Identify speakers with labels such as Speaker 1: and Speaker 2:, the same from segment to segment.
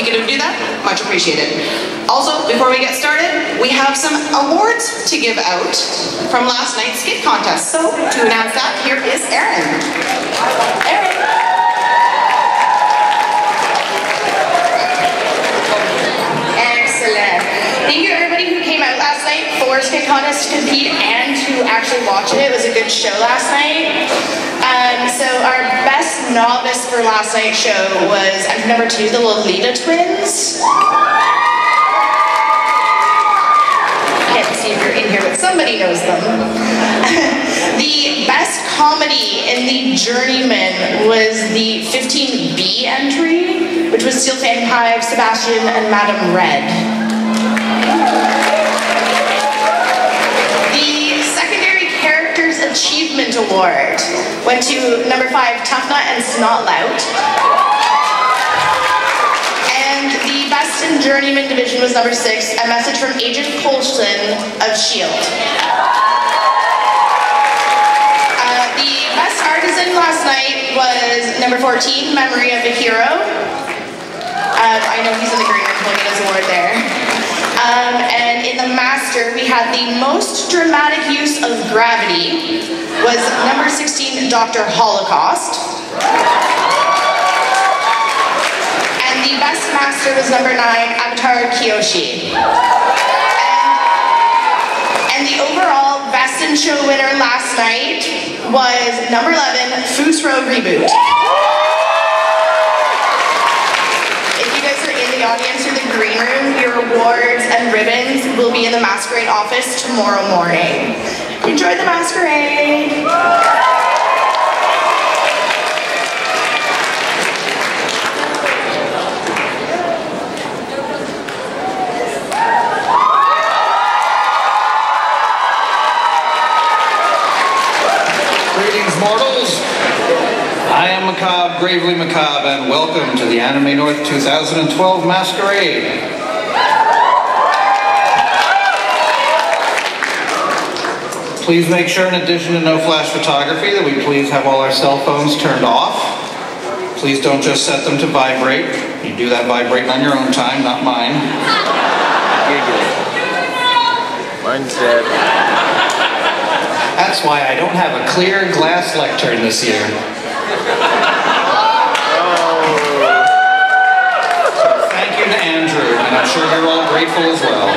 Speaker 1: if you could do that, much appreciated. Also, before we get started, we have some awards to give out from last night's skit contest. So to announce that, here is Erin.
Speaker 2: Excellent. Thank you everybody who came out last night for Skit Contest to compete and to actually watch it. It was a good show last night. Um, so our best novice for last night's show was number two, the Lolita twins. Can't see if you're in here, but somebody knows them. the best comedy in the Journeyman was the 15B entry, which was Steel Hive, Sebastian, and Madame Red. The secondary characters achievement award went to number five, Tuffnut and Snotlout. And in journeyman division was number six, a message from Agent Coulson of S.H.I.E.L.D. Uh, the best artisan last night was number 14, Memory of a Hero. Um, I know he's in the green room, his award there. Um, and in the master, we had the most dramatic use of gravity was number 16, Dr. Holocaust. And the best master was number nine, Avatar Kyoshi. And, and the overall best in show winner last night was number 11, Fusro Reboot. If you guys are in the audience or the green room, your awards and ribbons will be in the masquerade office tomorrow morning. Enjoy the masquerade!
Speaker 3: Greetings, mortals. I am Macabre, Gravely Macabre, and welcome to the Anime North 2012 Masquerade. Please make sure, in addition to no flash photography, that we please have all our cell phones turned off. Please don't just set them to vibrate. You do that vibrating on your own time, not mine.
Speaker 4: Mine's dead.
Speaker 3: That's why I don't have a clear glass lectern this year. Grateful as well.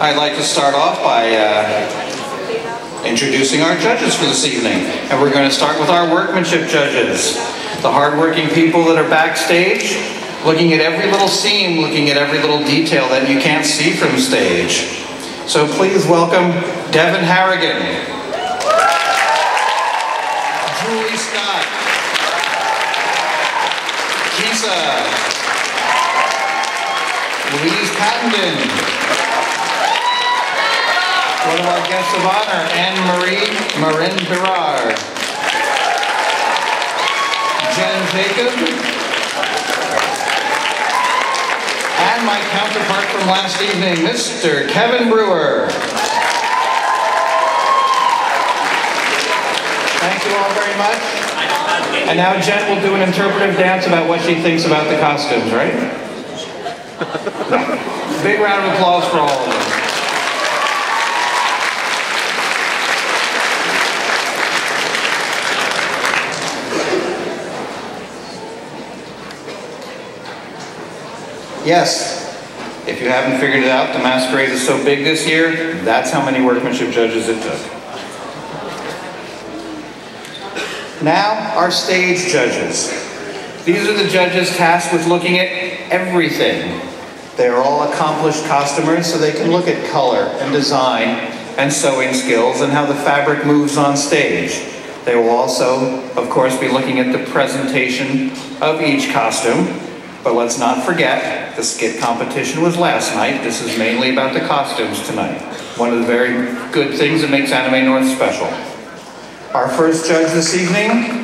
Speaker 3: I'd like to start off by uh, introducing our judges for this evening. And we're going to start with our workmanship judges. The hardworking people that are backstage, looking at every little seam, looking at every little detail that you can't see from stage. So please welcome Devin Harrigan. Julie Scott. Kisa. Louise One of our guests of honor, Anne-Marie Marin Birard. Jen Jacob. And my counterpart from last evening, Mr. Kevin Brewer. Thank you all very much. And now Jen will do an interpretive dance about what she thinks about the costumes, right? Big round of applause for all of them. Yes, if you haven't figured it out, the masquerade is so big this year, that's how many workmanship judges it took. Now, our stage judges. These are the judges tasked with looking at everything. They are all accomplished costumers, so they can look at color and design and sewing skills and how the fabric moves on stage. They will also, of course, be looking at the presentation of each costume But let's not forget, the skit competition was last night. This is mainly about the costumes tonight. One of the very good things that makes Anime North special. Our first judge this evening,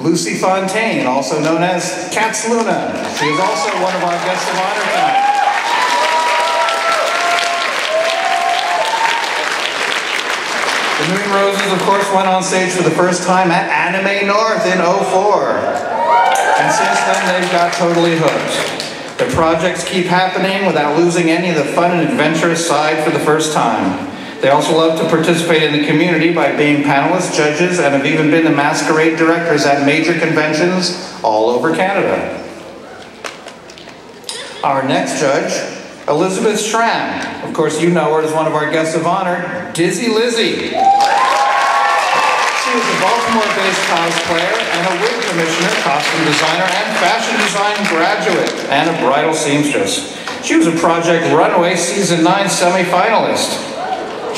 Speaker 3: Lucy Fontaine, also known as Cats Luna. She is also one of our guests of honor tonight. The Moon Roses, of course, went on stage for the first time at Anime North in 04. And since then, they've got totally hooked. The projects keep happening without losing any of the fun and adventurous side for the first time. They also love to participate in the community by being panelists, judges, and have even been the masquerade directors at major conventions all over Canada. Our next judge, Elizabeth Schramm. Of course, you know her as one of our guests of honor, Dizzy Lizzy. She is a Baltimore-based cosplayer and a wig commissioner, costume designer, and fashion design graduate, and a bridal seamstress. She was a Project Runway Season 9 semi-finalist.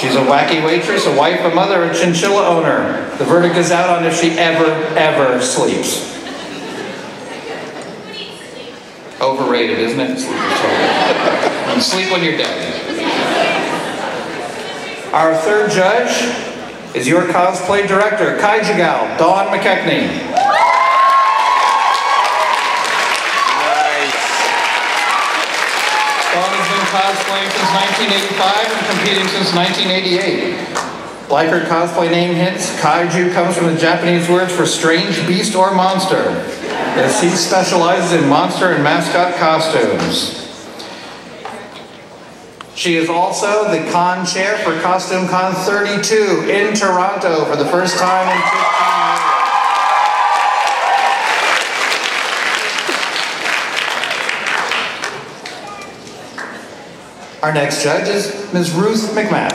Speaker 3: She's a wacky waitress, a wife, a mother, a chinchilla owner. The verdict is out on if she ever, ever sleeps. Overrated, isn't it? Sleep sleep when you're dead. Our third judge is your cosplay director, Kaiju Gal, Dawn McKechnie.
Speaker 4: Nice.
Speaker 3: Dawn has been cosplaying since 1985 and competing since 1988. Like her cosplay name hints, kaiju comes from the Japanese words for strange beast or monster. As he specializes in monster and mascot costumes. She is also the con chair for Costume Con 32 in Toronto for the first time in 15 years. Our next judge is Ms. Ruth McMath.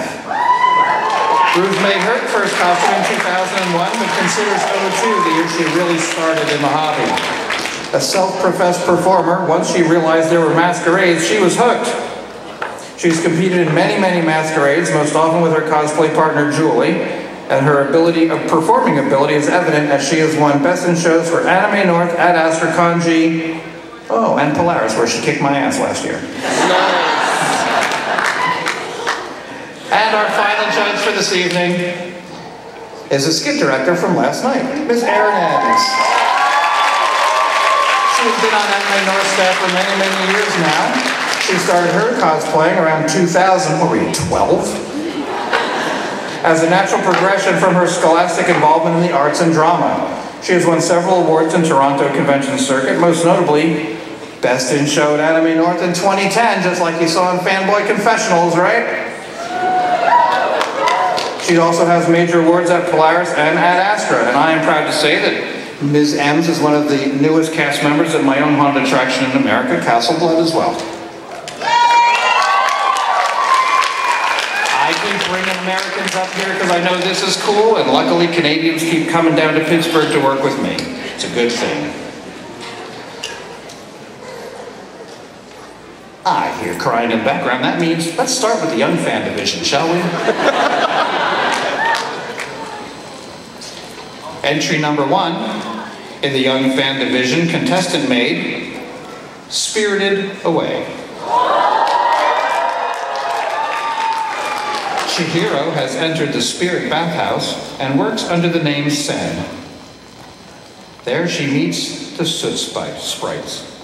Speaker 3: Ruth made her first costume in 2001, but considers 02 the year she really started in the hobby. A self-professed performer, once she realized there were masquerades, she was hooked. She's competed in many, many masquerades, most often with her cosplay partner Julie, and her ability of performing ability is evident as she has won Best in Shows for Anime North at Astraconji, oh, and Polaris, where she kicked my ass last year. And our final judge for this evening is a skit director from last night, Miss Erin Adams. She has been on Anime North staff for many, many years now. She started her cosplaying around 2000, what were you, 12? As a natural progression from her scholastic involvement in the arts and drama. She has won several awards in Toronto Convention Circuit, most notably Best in Show at Anime North in 2010, just like you saw in Fanboy Confessionals, right? She also has major awards at Polaris and at Astra, and I am proud to say that Ms. Ems is one of the newest cast members at my own Honda attraction in America, Castle Blood as well. I keep bringing Americans up here because I know this is cool, and luckily Canadians keep coming down to Pittsburgh to work with me. It's a good thing. I hear crying in the background. That means let's start with the young fan division, shall we? Entry number one in the young fan division, contestant made Spirited Away. Chihiro has entered the spirit bathhouse and works under the name Sen. There she meets the soot sprites.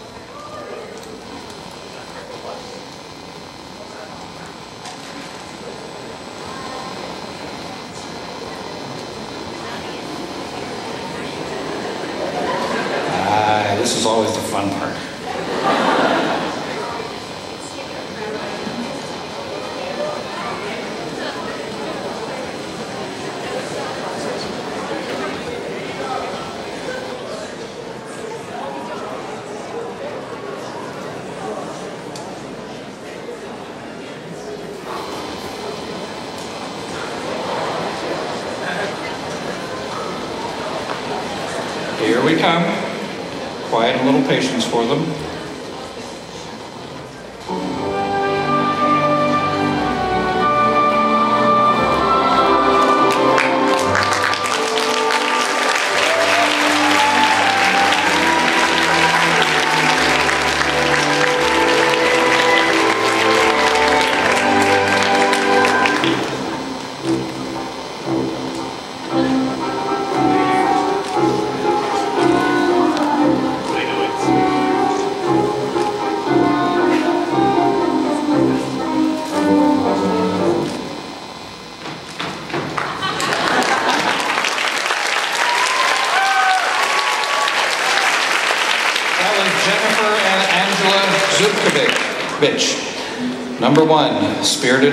Speaker 3: Number one, Spirited Away.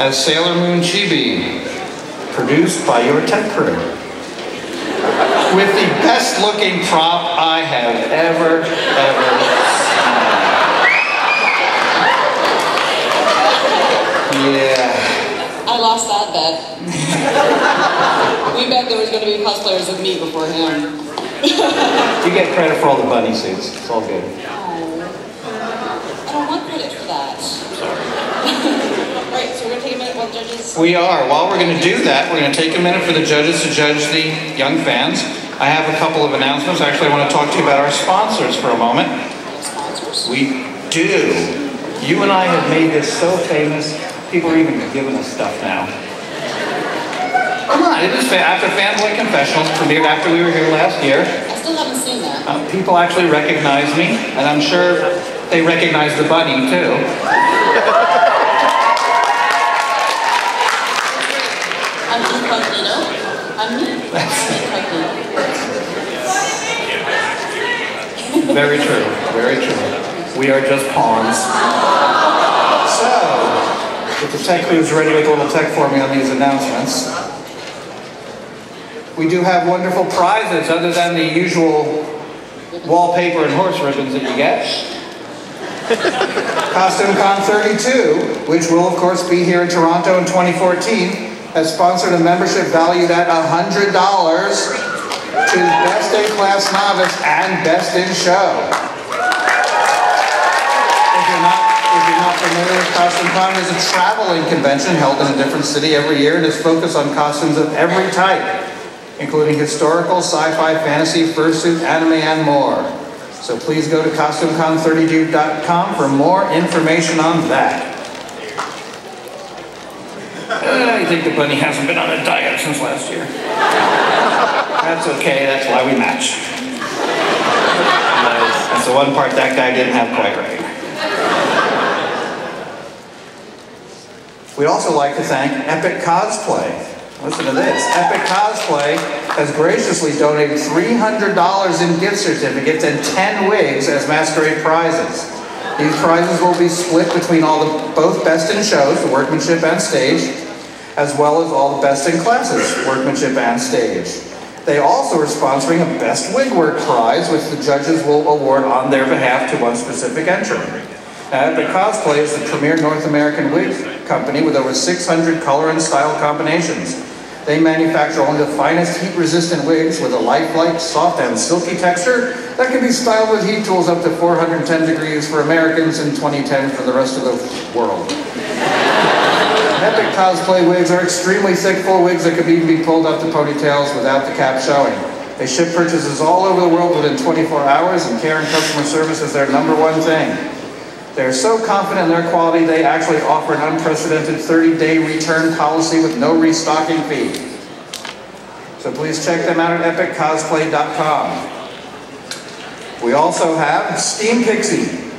Speaker 3: As Sailor Moon Chibi, produced by your tech crew. With the best looking prop I have ever, ever seen. Yeah.
Speaker 5: I lost that bet. we bet there was going to be cosplayers of me before him.
Speaker 3: You get credit for all the bunny suits. It's all good.
Speaker 5: I don't want credit for that. right, so we're going to take a minute while the judges.
Speaker 3: We are. While we're going to do that, we're going to take a minute for the judges to judge the young fans. I have a couple of announcements. Actually, I want to talk to you about our sponsors for a moment.
Speaker 5: Sponsors.
Speaker 3: We do. You and I have made this so famous, people are even giving us stuff now. Come on, it is after Fanboy Confessionals premiered after we were here last year.
Speaker 5: I still haven't seen that.
Speaker 3: Uh, people actually recognize me, and I'm sure they recognize the bunny too.
Speaker 5: I'm incognito. I'm me. I'm incognito.
Speaker 3: Very true, very true. We are just pawns. So, if the tech crew's ready with a little tech for me on these announcements. We do have wonderful prizes other than the usual wallpaper and horse ribbons that you get. Costume Con 32, which will of course be here in Toronto in 2014, has sponsored a membership valued at $100 to Best in Class Novice and Best in Show. If you're not, if you're not familiar with Costume Con, it's a traveling convention held in a different city every year and is focused on costumes of every type, including historical, sci-fi, fantasy, fursuit, anime, and more. So please go to CostumeCon32.com for more information on that. Uh, I think the bunny hasn't been on a diet since last year. That's okay, that's why we match. That's the one part that guy didn't have quite right. We'd also like to thank Epic Cosplay. Listen to this. Epic Cosplay has graciously donated $300 in gift certificates and 10 wigs as masquerade prizes. These prizes will be split between all the both best in shows, the workmanship and stage, as well as all the best in classes, workmanship and stage. They also are sponsoring a Best Wig Work prize, which the judges will award on their behalf to one specific entrant. Uh, the Cosplay is the premier North American wig company with over 600 color and style combinations. They manufacture only the finest heat-resistant wigs with a lifelike, soft, and silky texture that can be styled with heat tools up to 410 degrees for Americans and 2010 for the rest of the world. Epic cosplay wigs are extremely thick, full wigs that could even be pulled up to ponytails without the cap showing. They ship purchases all over the world within 24 hours, and care and customer service is their number one thing. They're so confident in their quality, they actually offer an unprecedented 30-day return policy with no restocking fee. So please check them out at epiccosplay.com. We also have Steam Pixie.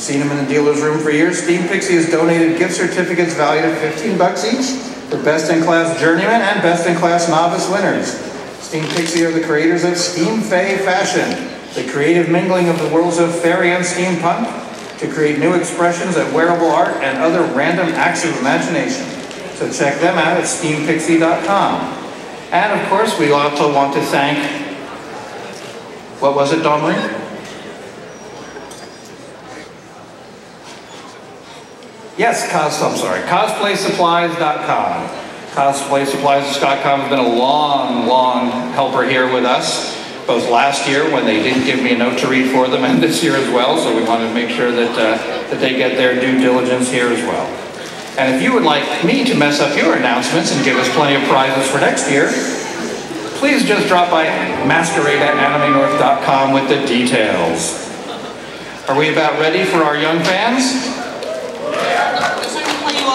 Speaker 3: I've seen them in the dealer's room for years. Steam Pixie has donated gift certificates valued at 15 bucks each for Best in Class Journeyman and Best in Class Novice winners. Steam Pixie are the creators of Steam Fae Fashion, the creative mingling of the worlds of fairy and steampunk to create new expressions of wearable art and other random acts of imagination. So check them out at steampixie.com. And of course, we also want to thank, what was it, Don? Yes, cos, I'm sorry, cosplaysupplies.com. Cosplaysupplies.com has been a long, long helper here with us, both last year when they didn't give me a note to read for them and this year as well, so we wanted to make sure that, uh, that they get their due diligence here as well. And if you would like me to mess up your announcements and give us plenty of prizes for next year, please just drop by masquerade at with the details. Are we about ready for our young fans?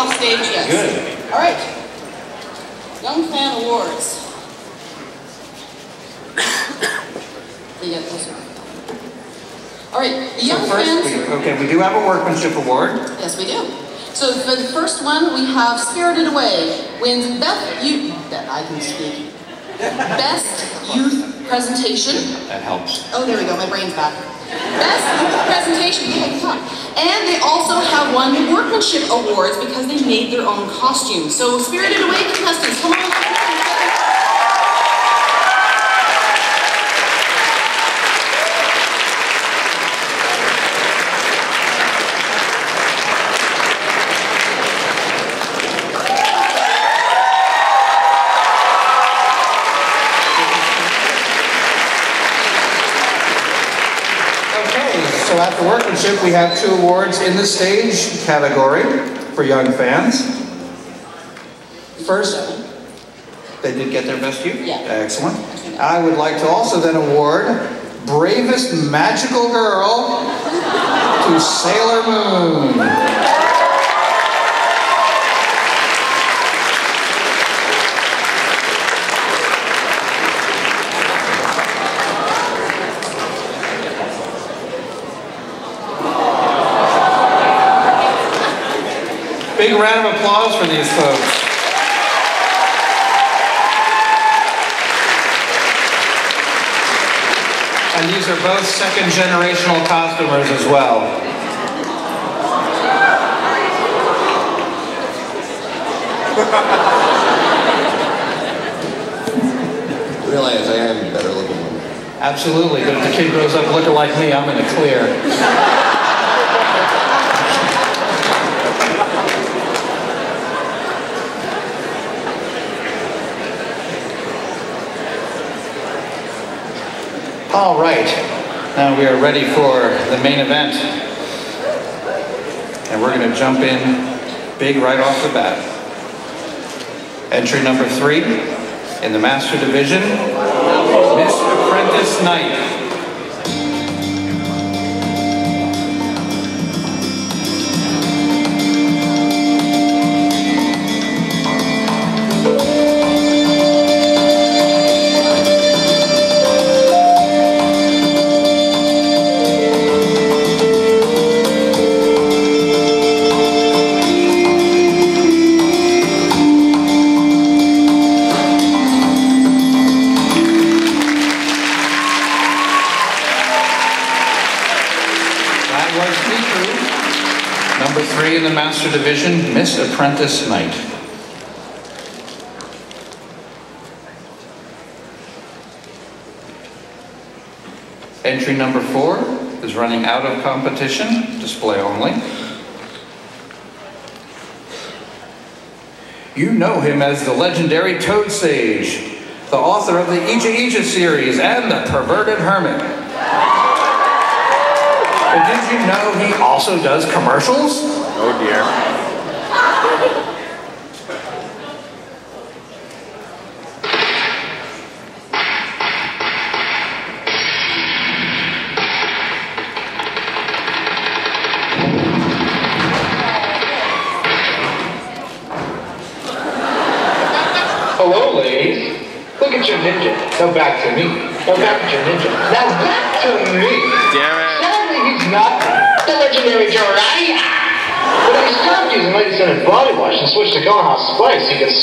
Speaker 1: It's time to play you off stage, yes.
Speaker 3: Good.
Speaker 1: All right. Young Fan Awards. They get closer. All right, the
Speaker 3: So
Speaker 1: Young
Speaker 3: first,
Speaker 1: Fans.
Speaker 3: we- okay, we do have a workmanship award.
Speaker 1: Yes, we do. So for the first one, we have Spirited Away wins Beth You Beth, I can speak. Best Youth Presentation.
Speaker 3: That helps.
Speaker 1: Oh, there we go. My brain's back. Best Youth Presentation. And they also have won the Workmanship Awards because they made their own costumes. So Spirited Away contestants, come on.
Speaker 3: Okay, so at the workmanship, we have two awards in the stage category for young fans. First, they did get their best youth?
Speaker 1: Yeah.
Speaker 3: Excellent. I would like to also then award Bravest Magical Girl to Sailor Moon. Big round of applause for these folks. And these are both second generational costumers as well.
Speaker 6: Realize I am better looking.
Speaker 3: Absolutely, but if the kid grows up looking like me, I'm in the clear. All right, now we are ready for the main event. And we're going to jump in big right off the bat. Entry number three in the Master Division, Miss Apprentice Knight. Apprentice Knight. Entry number four is running out of competition, display only. You know him as the legendary Toad Sage, the author of the Icha Icha series and the Perverted Hermit. But did you know he also does commercials?
Speaker 4: Oh dear.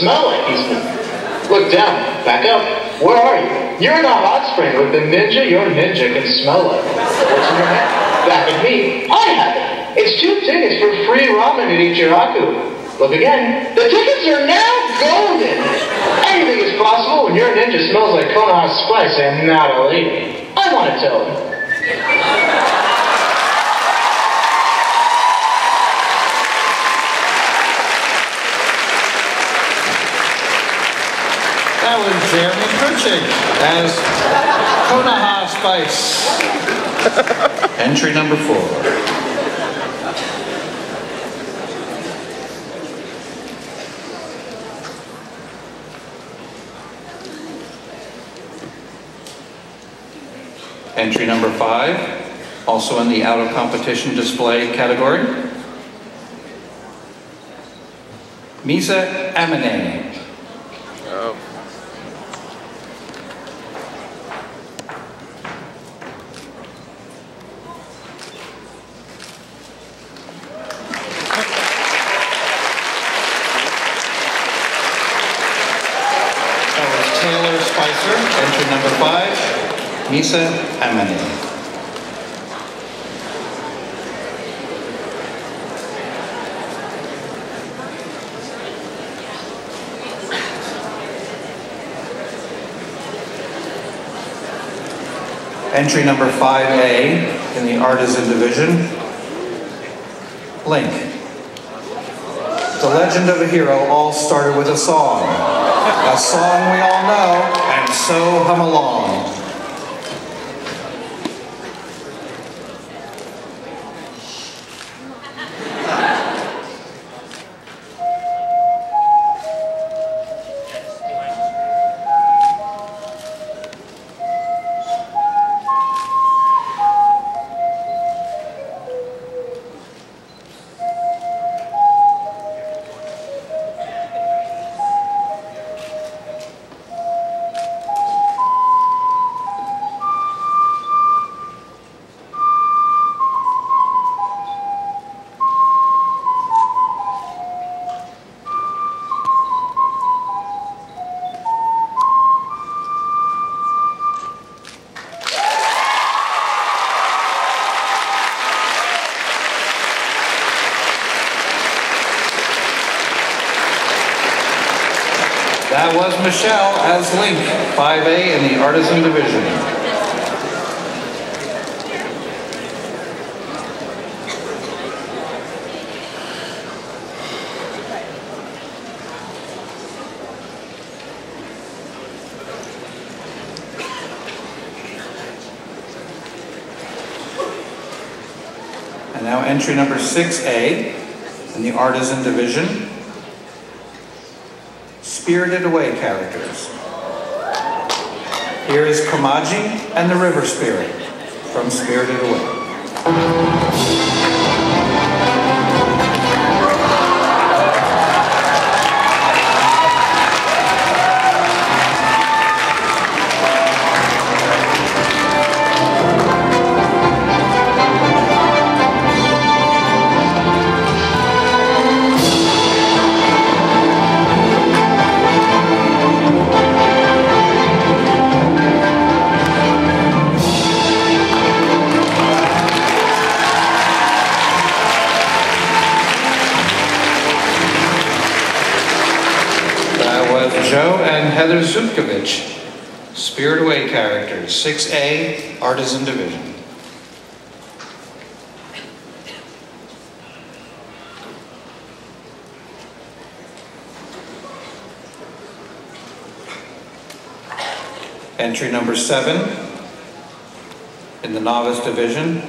Speaker 7: Smell like he's. Look down. Back up. Where are you? You're in a hot spring with the ninja your ninja can smell like. What's in your hand? Back at me. I have it. It's two tickets for free ramen at Ichiraku. Look again. The tickets are now golden. Anything is possible when your ninja smells like Konoha Spice and not a lady. I want to tell him.
Speaker 3: As Konoha Spice. Entry number four. Entry number five, also in the out of competition display category. Misa Amane.
Speaker 4: Oh.
Speaker 3: That was Taylor Spicer, entry number five, Misa Amane. Entry number 5A in the Artisan Division, Link. The legend of a hero all started with a song. A song we all know, and so hum along. Michelle as Link, 5A in the Artisan Division. And now entry number 6A in the Artisan Division. Spirited Away characters. Here is Kamaji and the River Spirit from Spirited Away. 6A, Artisan Division. Entry number seven in the Novice Division,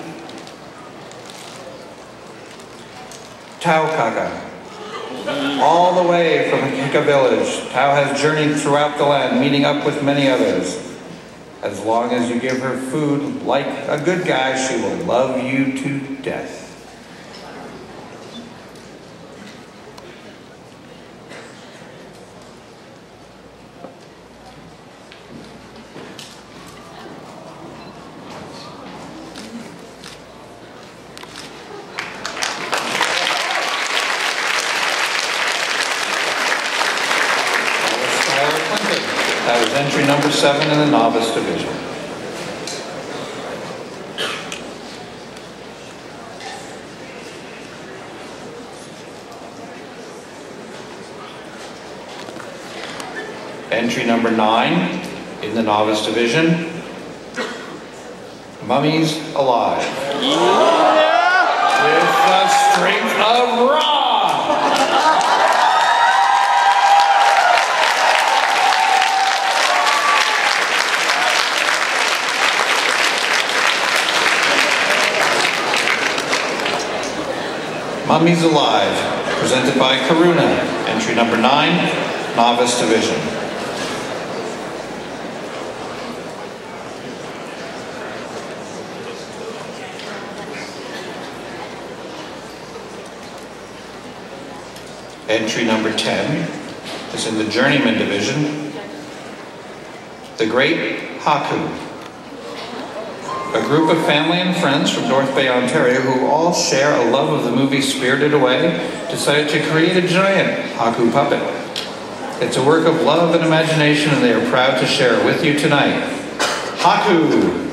Speaker 3: Tau Kaka. All the way from Hika village, Tao has journeyed throughout the land, meeting up with many others. As long as you give her food like a good guy, she will love you to death. Seven in the novice number nine in the novice division, Mummies Alive. Yeah. With the strength of Ra. Mummies Alive, presented by Karuna, entry number nine, novice division. Entry number 10 is in the Journeyman Division, The Great Haku. A group of family and friends from North Bay, Ontario, who all share a love of the movie Spirited Away, decided to create a giant Haku puppet. It's a work of love and imagination, and they are proud to share it with you tonight. Haku!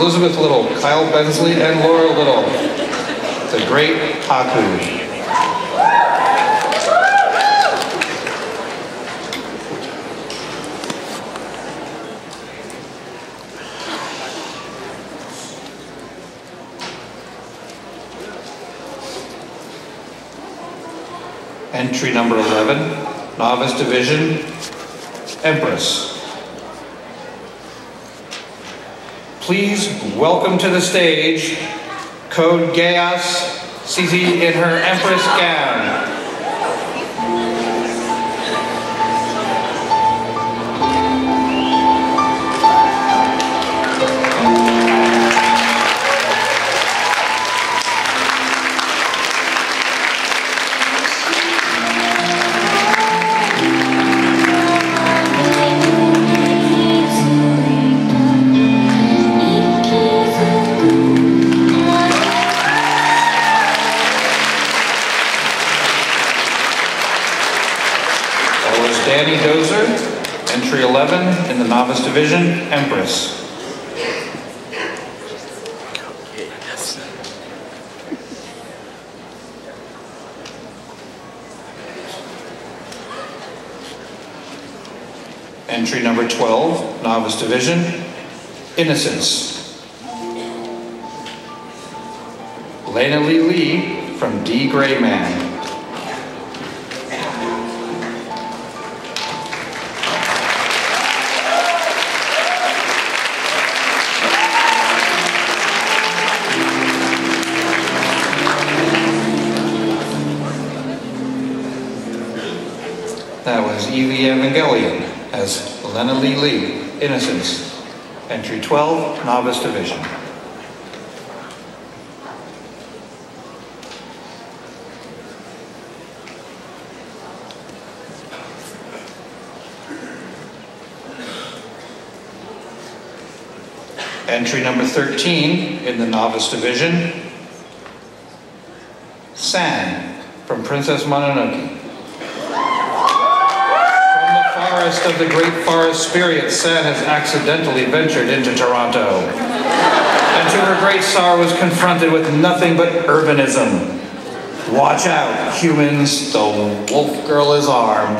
Speaker 3: Elizabeth Little, Kyle Bensley, and Laura Little. The Great Haku. Entry number 11, Novice Division, Empress. Please welcome to the stage Code Geass Sisi in her Empress gown. Number 12, Novice Division, Innocence. Lenalee Lee from D. Gray Man. Lenalee Lee, Innocence. Entry 12, Novice Division. Entry number 13 in the Novice Division, San from Princess Mononoke. From the forest of the great forest spirit, San has accidentally ventured into Toronto. And to her great sorrow was confronted with nothing but urbanism. Watch out, humans, the wolf girl is armed.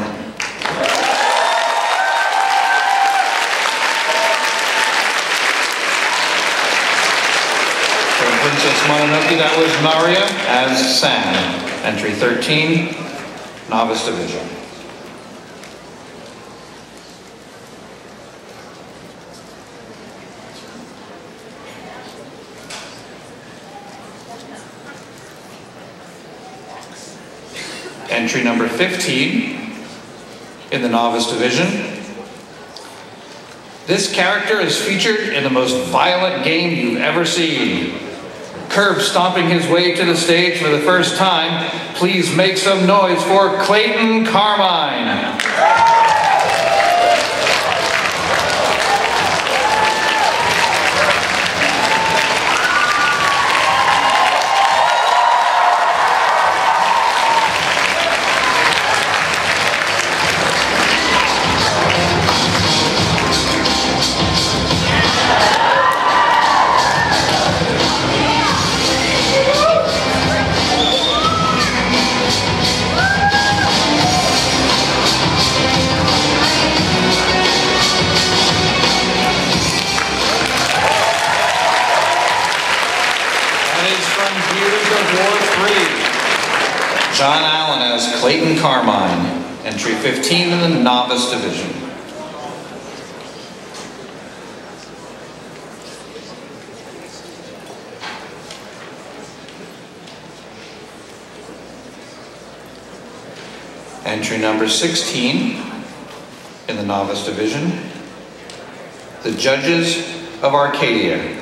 Speaker 3: From Princess Mononoke, that was Maria as San. Entry 13, Novice Division. Entry number 15 in the Novice Division, This character is featured in the most violent game you've ever seen. Curb stomping his way to the stage for the first time, please make some noise for Clayton Carmine. John Allen as Clayton Carmine, entry 15 in the novice division. Entry number 16 in the novice division. The Judges of Arcadia.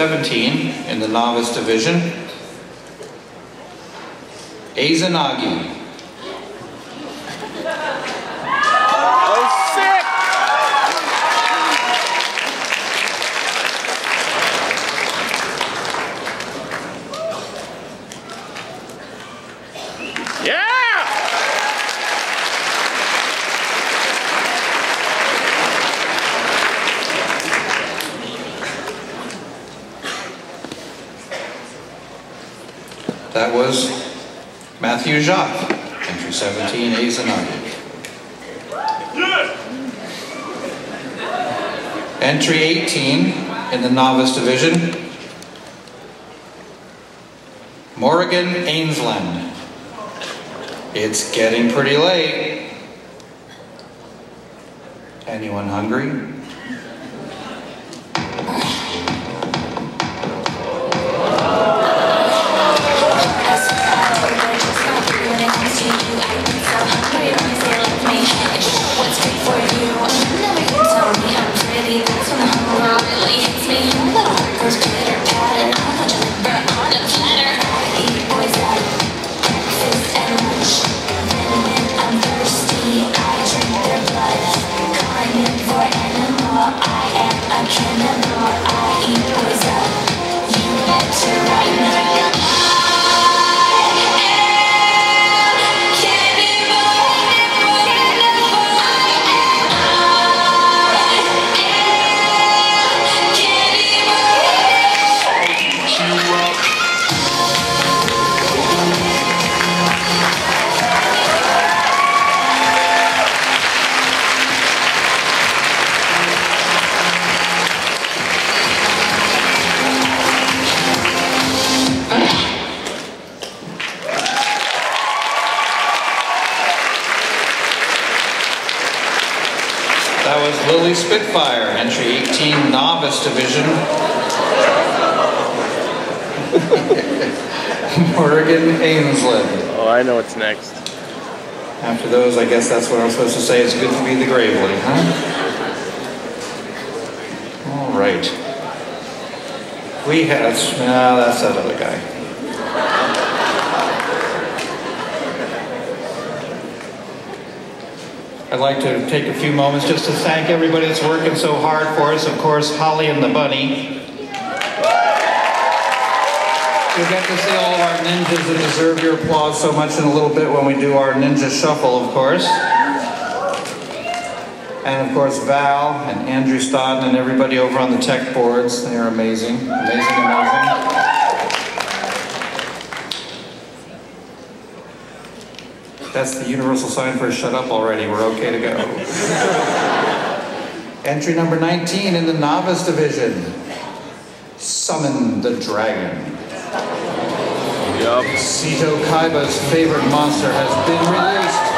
Speaker 3: 17 in the novice division, Izanagi.
Speaker 4: Oh, sick! Yeah!
Speaker 3: That was Matthew Jacques, entry 17, Izanagi. Entry 18 novice division, Morgan Ainsland. It's getting pretty late. That was Lily Spitfire, entry 18, novice division. Morgan Ainsland.
Speaker 4: Oh, I know what's next.
Speaker 3: After those, I guess that's what I'm supposed to say. It's good to be the Gravely, huh? All right. We have, no, that's that other guy. I'd like to take a few moments just to thank everybody that's working so hard for us. Of course, Holly and the Bunny. You'll get to see all of our ninjas that deserve your applause so much in a little bit when we do our ninja shuffle, of course. And of course, Val and Andrew Stodden and everybody over on the tech boards. They are amazing, amazing, amazing. That's the universal sign for shut up already. We're okay to go. Entry number 19 in the novice division. Summon the Dragon.
Speaker 4: Yup.
Speaker 3: Seto Kaiba's favorite monster has been released.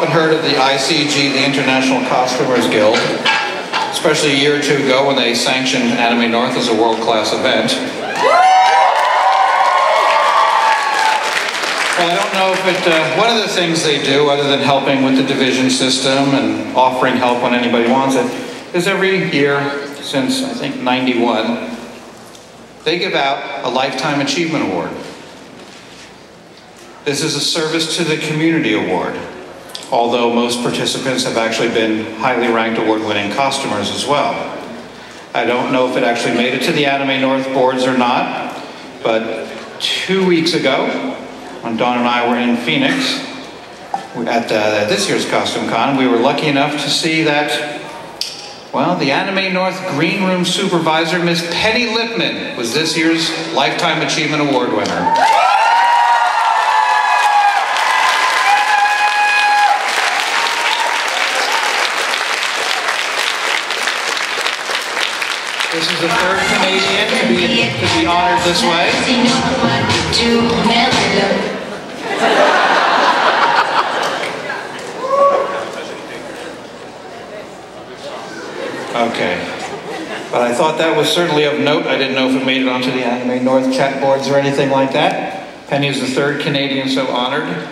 Speaker 3: Often heard of the ICG, the International Costumers Guild, especially a year or two ago when they sanctioned Anime North as a world-class event. Well, I don't know if it, uh, one of the things they do, other than helping with the division system and offering help when anybody wants it, is every year since, I think, 91, they give out a Lifetime Achievement Award. This is a Service to the Community Award, although most participants have actually been highly ranked award-winning costumers as well. I don't know if it actually made it to the Anime North boards or not, but two weeks ago, when Dawn and I were in Phoenix at uh, this year's Costume Con, we were lucky enough to see that, well, the Anime North Green Room Supervisor, Miss Penny Lipman, was this year's Lifetime Achievement Award winner. The third Canadian to be, to be honored this way. Okay. But I thought that was certainly of note. I didn't know if it made it onto the Anime North chat boards or anything like that. Penny is the third Canadian so honored,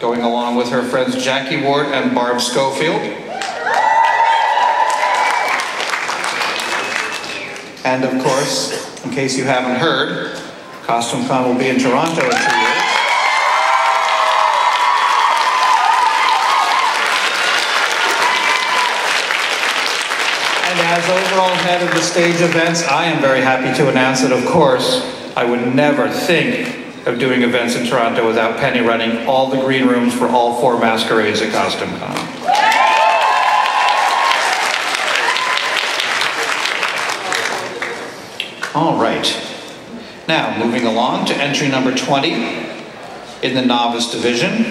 Speaker 3: going along with her friends Jackie Ward and Barb Schofield. And of course, in case you haven't heard, Costume Con will be in Toronto in two years. And as overall head of the stage events, I am very happy to announce that, of course, I would never think of doing events in Toronto without Penny running all the green rooms for all four masquerades at Costume Con. All right. Now, moving along to entry number 20 in the novice division.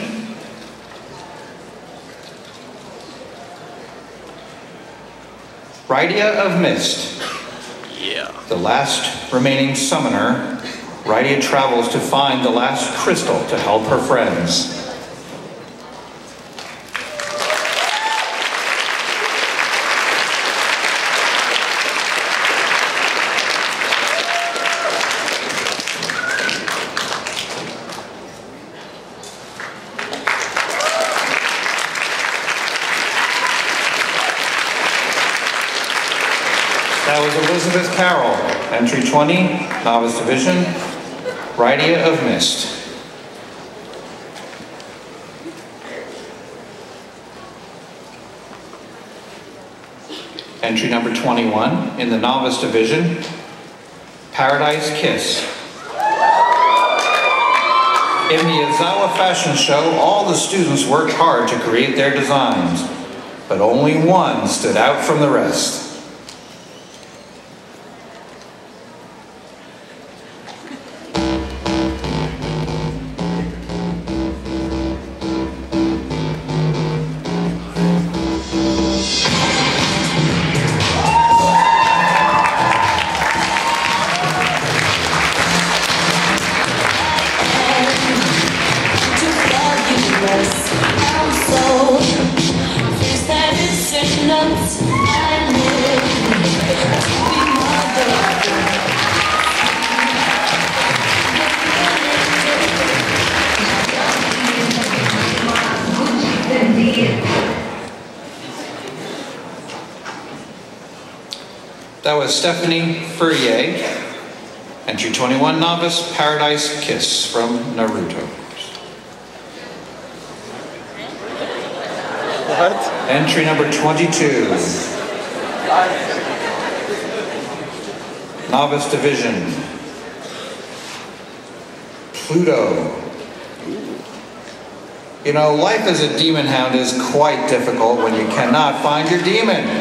Speaker 3: Rydia of Mist,
Speaker 4: Yeah.
Speaker 3: the last remaining summoner. Rydia travels to find the last crystal to help her friends. Carroll. Entry 20, Novice Division, Rydia of Mist. Entry number 21 in the Novice Division, Paradise Kiss. In the Azawa Fashion Show, all the students worked hard to create their designs, but only one stood out from the rest. Stephanie Furrier, entry 21 novice, Paradise Kiss from Naruto.
Speaker 4: What?
Speaker 3: Entry number 22. Novice Division. Pluto. You know, life as a demon hound is quite difficult when you cannot find your demon.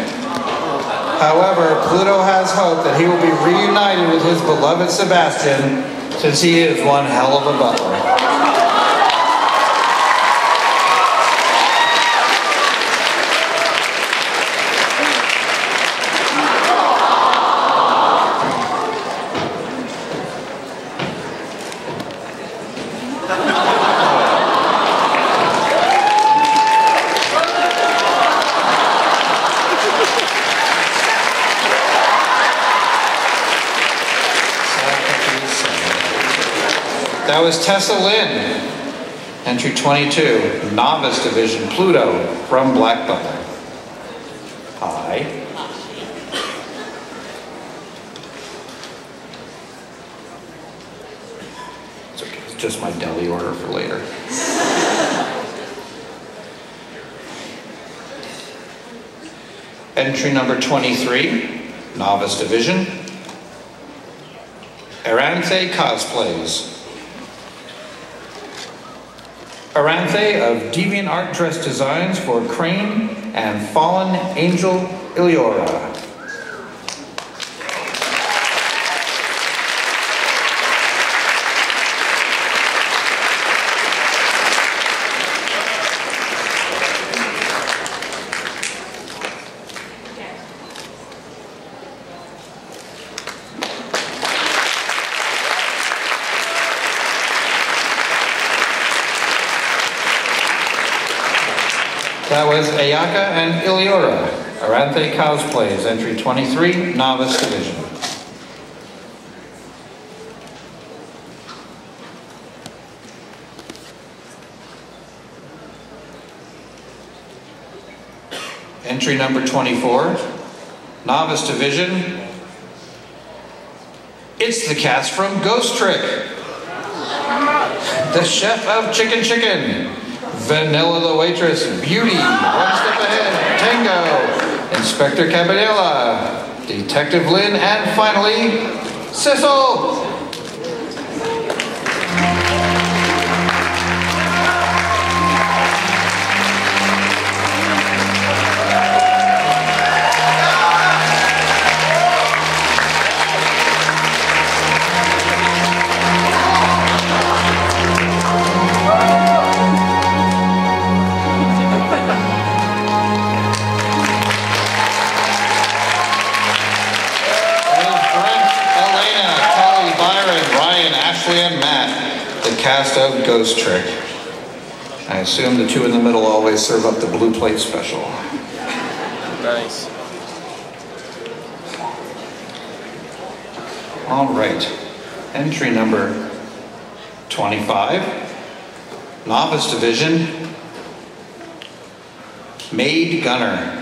Speaker 3: However, Pluto has hope that he will be reunited with his beloved Sebastian since he is one hell of a butler. That was Tessa Lynn, entry 22, novice division, Pluto from Black Butler. Hi. It's okay, just my deli order for later. Entry number 23, novice division, Aranthe Cosplays. Of Deviant Art Dress Designs for Crane and Fallen Angel Iliora. That was And Iliora. Aranthe Cosplays, entry 23, novice division. Entry number 24, novice division. It's the cast from Ghost Trick. The chef of Chicken Kitchen. Vanilla the waitress, Beauty, One Step Ahead, Tengo, Inspector Cabanela, Detective Lynne, and finally, Sissel! Ghost Trick. I assume the two in the middle always serve up the blue plate special.
Speaker 4: Nice.
Speaker 3: All right. Entry number 25, Novice Division, Maid Gunner.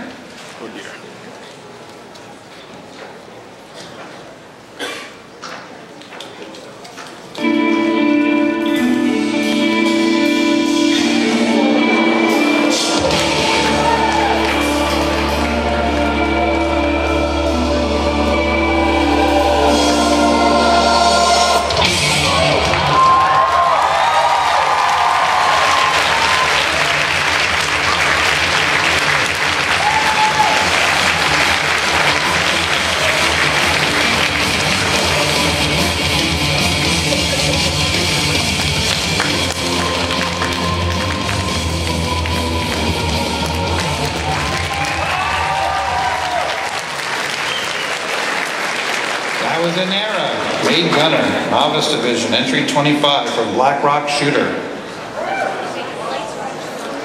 Speaker 3: 25 from Black Rock Shooter.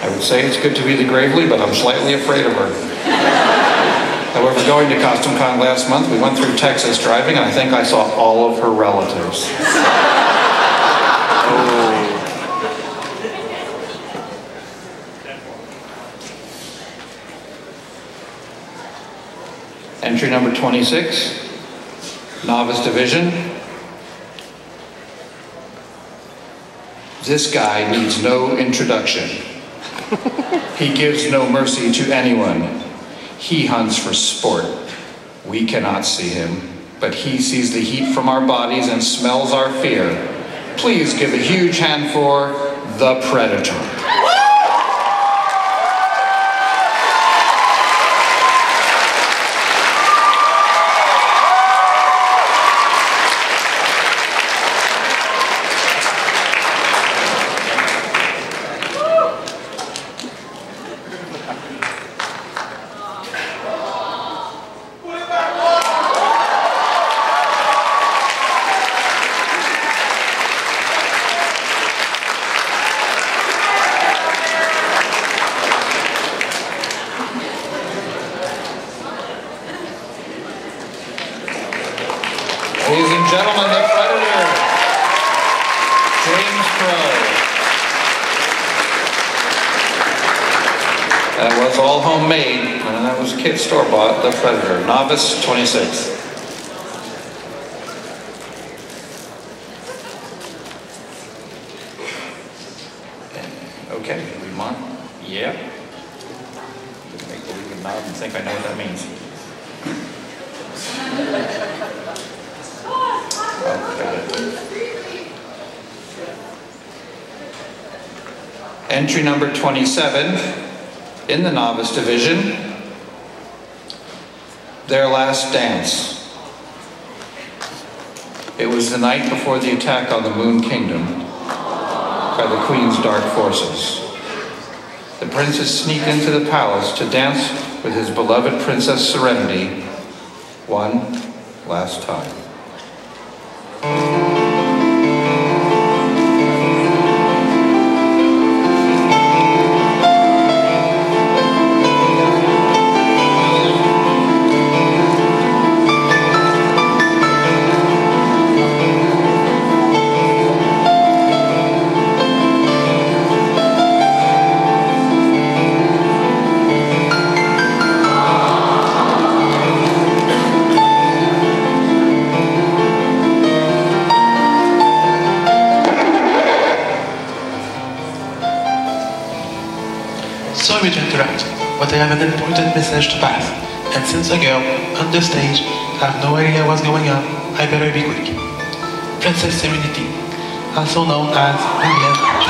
Speaker 3: I would say it's good to be the Gravely, but I'm slightly afraid of her. However, going to Costume Con last month, we went through Texas driving, and I think I saw all of her relatives. Entry number 26, Novice Division. This guy needs no introduction. He gives no mercy to anyone. He hunts for sport. We cannot see him, but he sees the heat from our bodies and smells our fear. Please give a huge hand for the Predator. Ladies and gentlemen, the Predator, James Crow. That was all homemade, and that was kid store bought, the Predator, novice 26. Okay, we want, yeah. Make believe and nod and think I know what that means. Entry number 27 in the novice division, their last dance. It was the night before the attack on the Moon Kingdom by the Queen's dark forces. The princes sneak into the palace to dance with his beloved Princess Serenity one last time.
Speaker 8: Message to pass. And since a girl on the stage have no idea what's going on, I better be quick. Princess Serenity, also known as William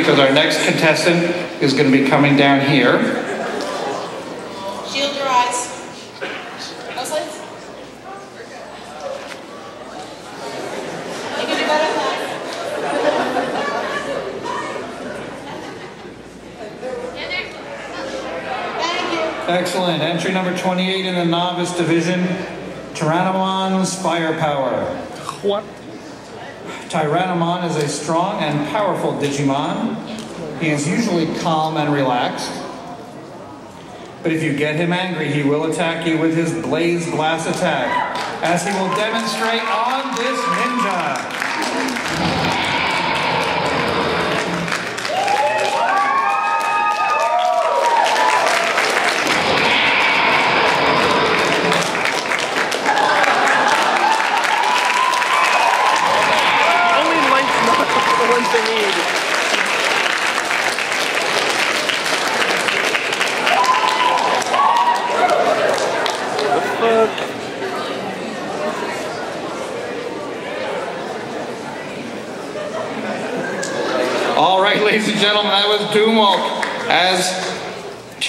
Speaker 3: because our next contestant is going to be coming down here.
Speaker 5: Shield your eyes.
Speaker 3: Excellent. Entry number 28 in the novice division, Tyrannomon's Firepower.
Speaker 4: What?
Speaker 3: Tyrannomon is a strong and powerful Digimon he is usually calm and relaxed. But if you get him angry, he will attack you with his Blaze Blast attack, as he will demonstrate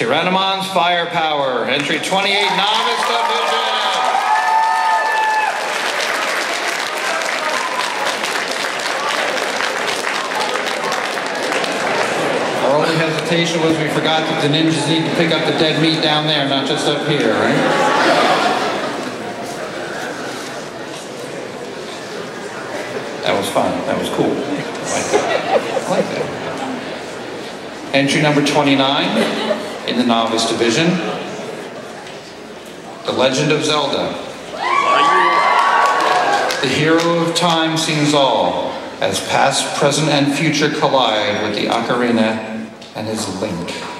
Speaker 3: Tyrannomon's Firepower, entry 28 novice division. Our only hesitation was we forgot that the ninjas need to pick up the dead meat down there, not just up here, right? That was fun. That was cool. I like that. I like that. Entry number 29 in the novice division. The Legend of Zelda. The hero of time sees all, as past, present, and future collide with the ocarina and his link.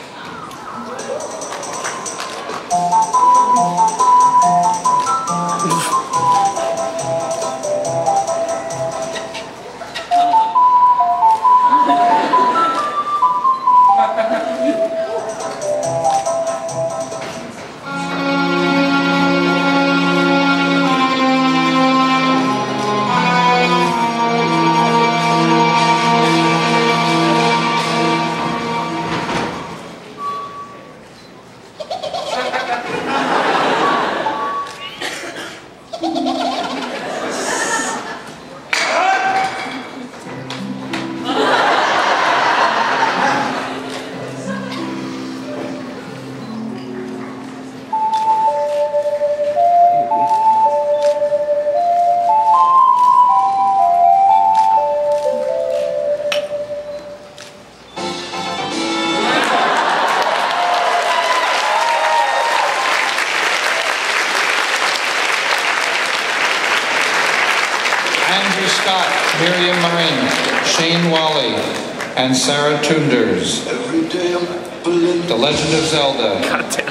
Speaker 3: And Sarah Tunders. The Legend of Zelda.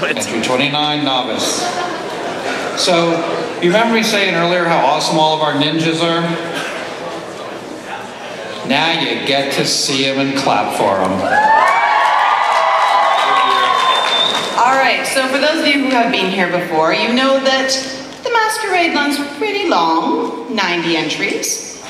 Speaker 3: Entry 29, Novice. So, you remember me saying earlier how awesome all of our ninjas are? Now you get to see them and clap for them.
Speaker 1: All right, so for those of you who have been here before, you know that the masquerade runs pretty long, 90 entries.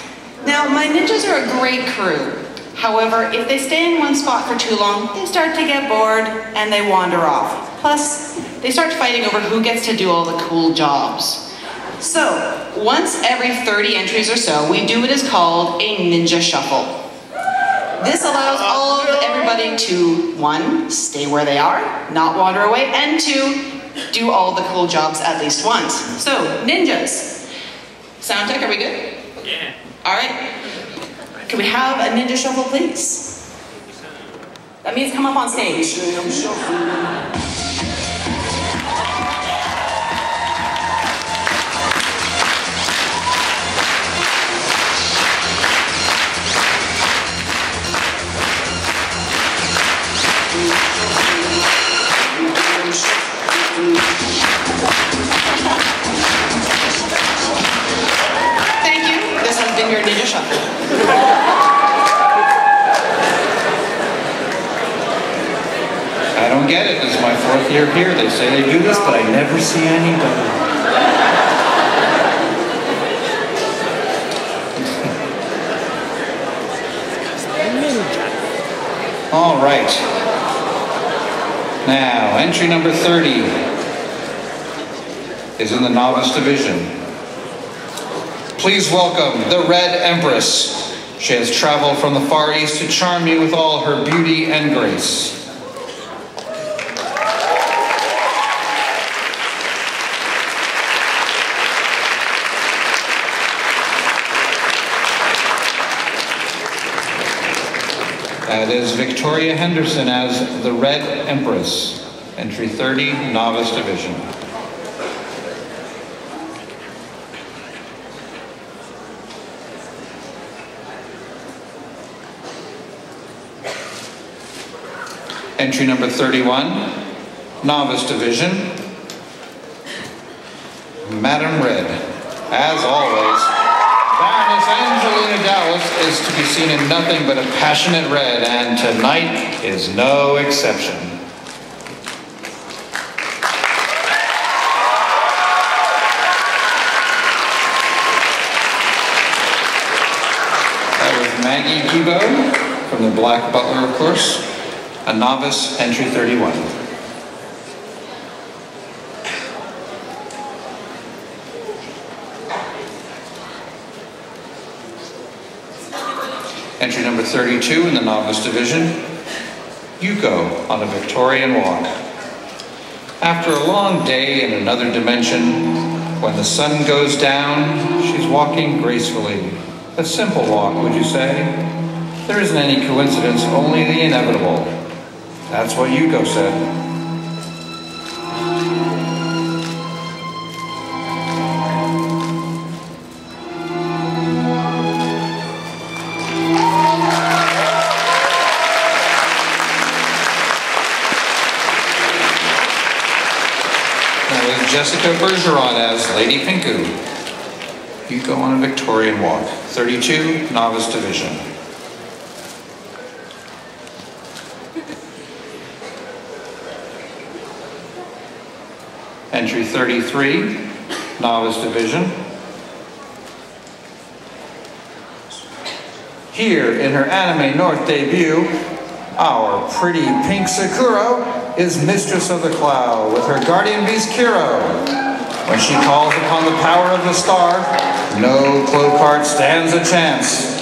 Speaker 1: Now, my ninjas are a great crew. However, if they stay in one spot for too long, they start to get bored and they wander off. Plus, they start fighting over who gets to do all the cool jobs. So, once every 30 entries or so, we do what is called a ninja shuffle. This allows all of everybody to, one, stay where they are, not wander away, and two, do all the cool jobs at least once. So, ninjas. Sound tech, are we good?
Speaker 4: Yeah.
Speaker 1: All right. We have a ninja shuffle, please? That means come up on stage.
Speaker 3: Entry number 30 is in the novice division. Please welcome the Red Empress. She has traveled from the Far East to charm you with all her beauty and grace. That is Victoria Henderson as the Red Empress. Entry 30, Novice Division. Entry number 31, Novice Division, Madam Red. As always, Baroness Angelina Dalles is to be seen in nothing but a passionate red, and tonight is no exception. That was Maggie Gibo from the Black Butler, of course, a novice, entry 31. Entry number 32 in the novice division, Yuko on a Victorian walk. After a long day in another dimension, when the sun goes down, she's walking gracefully. A simple walk, would you say? There isn't any coincidence, only the inevitable. That's what Yuko said. Jessica Bergeron as Lady Pinku. Yuko on a Victorian walk. 32, novice division. Entry 33, novice division. Here in her Anime North debut, our pretty pink Sakura is mistress of the cloud with her guardian beast Kero. When she calls upon the power of the star, no Clow Card stands a chance.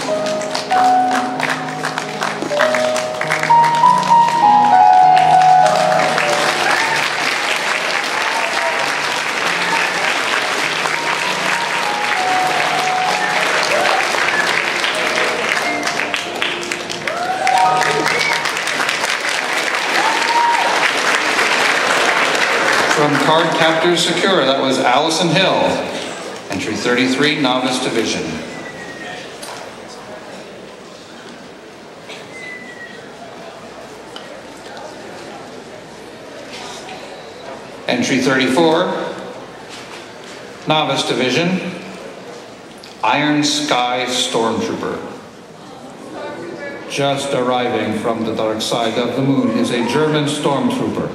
Speaker 3: From Card Captor Sakura, that was Allison Hill. Entry 33, Novice Division. Entry 34, Novice Division, Iron Sky Stormtrooper. Just arriving from the dark side of the moon is a German stormtrooper.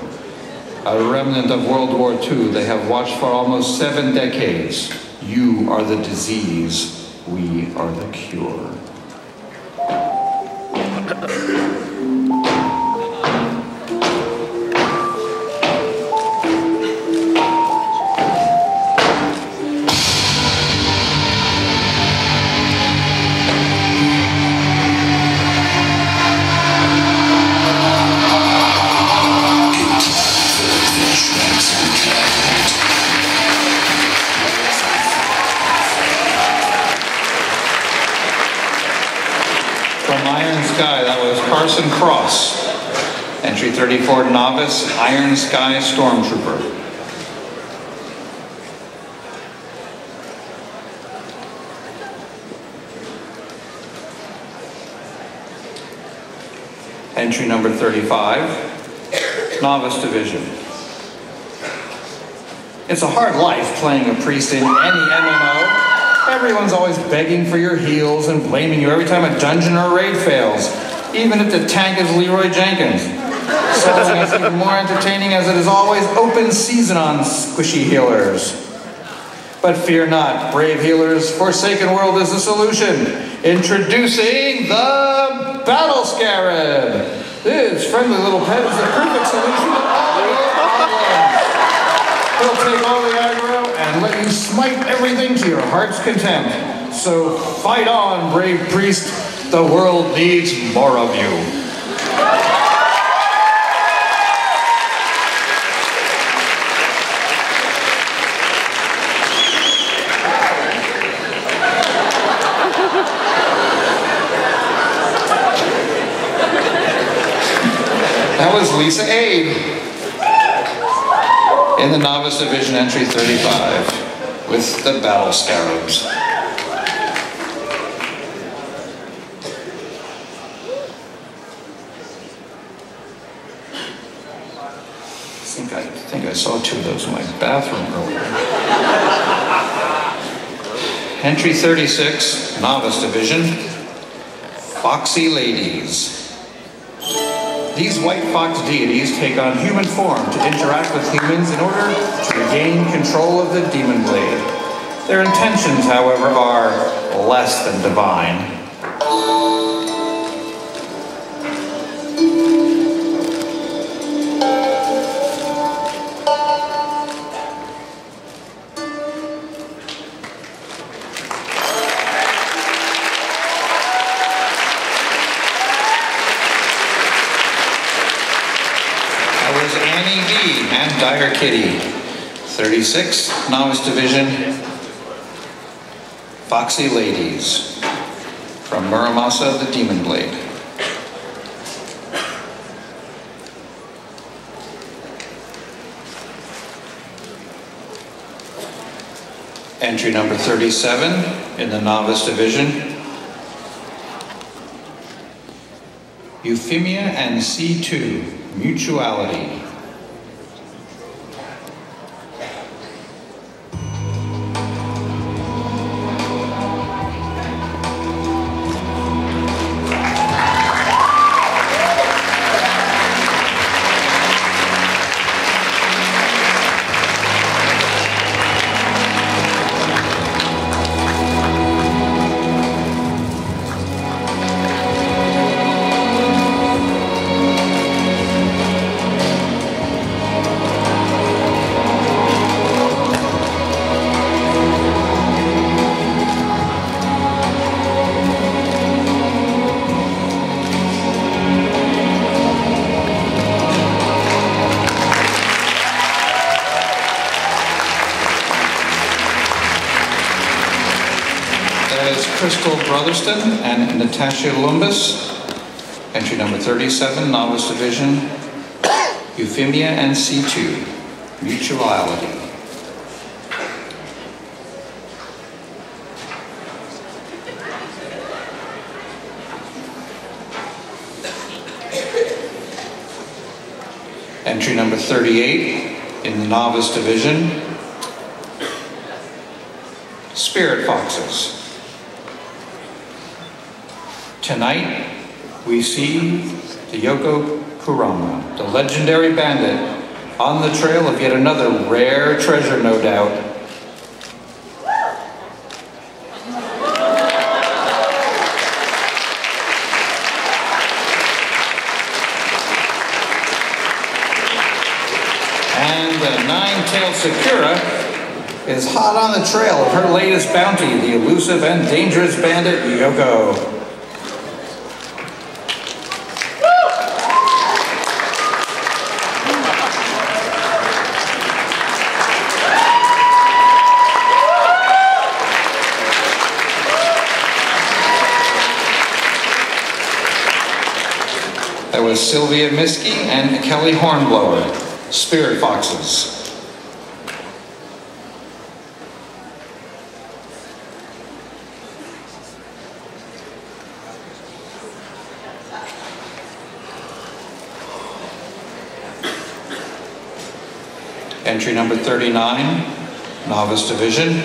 Speaker 3: A remnant of World War II, they have watched for almost seven decades. You are the disease, we are the cure. Thirty-four Novice Iron Sky Stormtrooper. Entry number 35, Novice Division. It's a hard life playing a priest in any MMO. Everyone's always begging for your heals and blaming you every time a dungeon or a raid fails, even if the tank is Leroy Jenkins. Something that's even more entertaining as it is always open season on squishy healers. But fear not, brave healers, Forsaken World is the solution. Introducing the Battle Scarab. This friendly little pet is the perfect solution to all your problems. He'll take all the aggro and let you smite everything to your heart's content. So fight on, brave priest. The world needs more of you. Lisa Abe. In the novice division, entry 35, with the Battle Scarabs. I think I, I think I saw two of those in my bathroom earlier. Entry 36, novice division, Foxy Ladies. These white fox deities take on human form to interact with humans in order to regain control of the demon blade. Their intentions, however, are less than divine. Kitty. 36, novice division, Foxy Ladies. From Muramasa, the Demon Blade. Entry number 37 in the novice division, Euphemia and C2, Mutuality. Natasha Lumbus. Entry number 37, novice division, Euphemia and C2, Mutuality. Entry number 38 in the novice division, Spirit Foxes. Tonight, we see the Yoko Kurama, the legendary bandit, on the trail of yet another rare treasure, no doubt. And the nine-tailed Sakura is hot on the trail of her latest bounty, the elusive and dangerous bandit Yoko. Sylvia Miskey and Kelly Hornblower, Spirit Foxes. Entry number 39, Novice Division.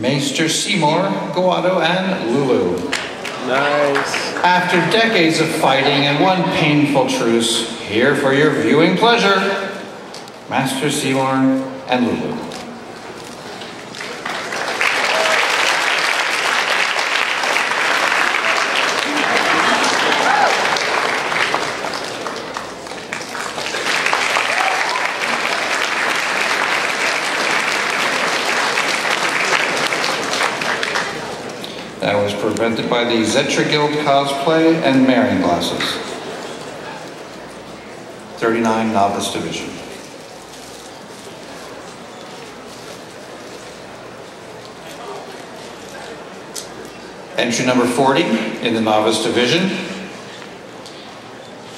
Speaker 3: Maester Seymour, Guado, and Lulu.
Speaker 4: Nice.
Speaker 3: After decades of fighting and one painful truce, here for your viewing pleasure, Master Seymour and Lulu. Prevented by the Zetra Guild cosplay and Marion glasses. 39 Novice Division. Entry number 40 in the Novice Division,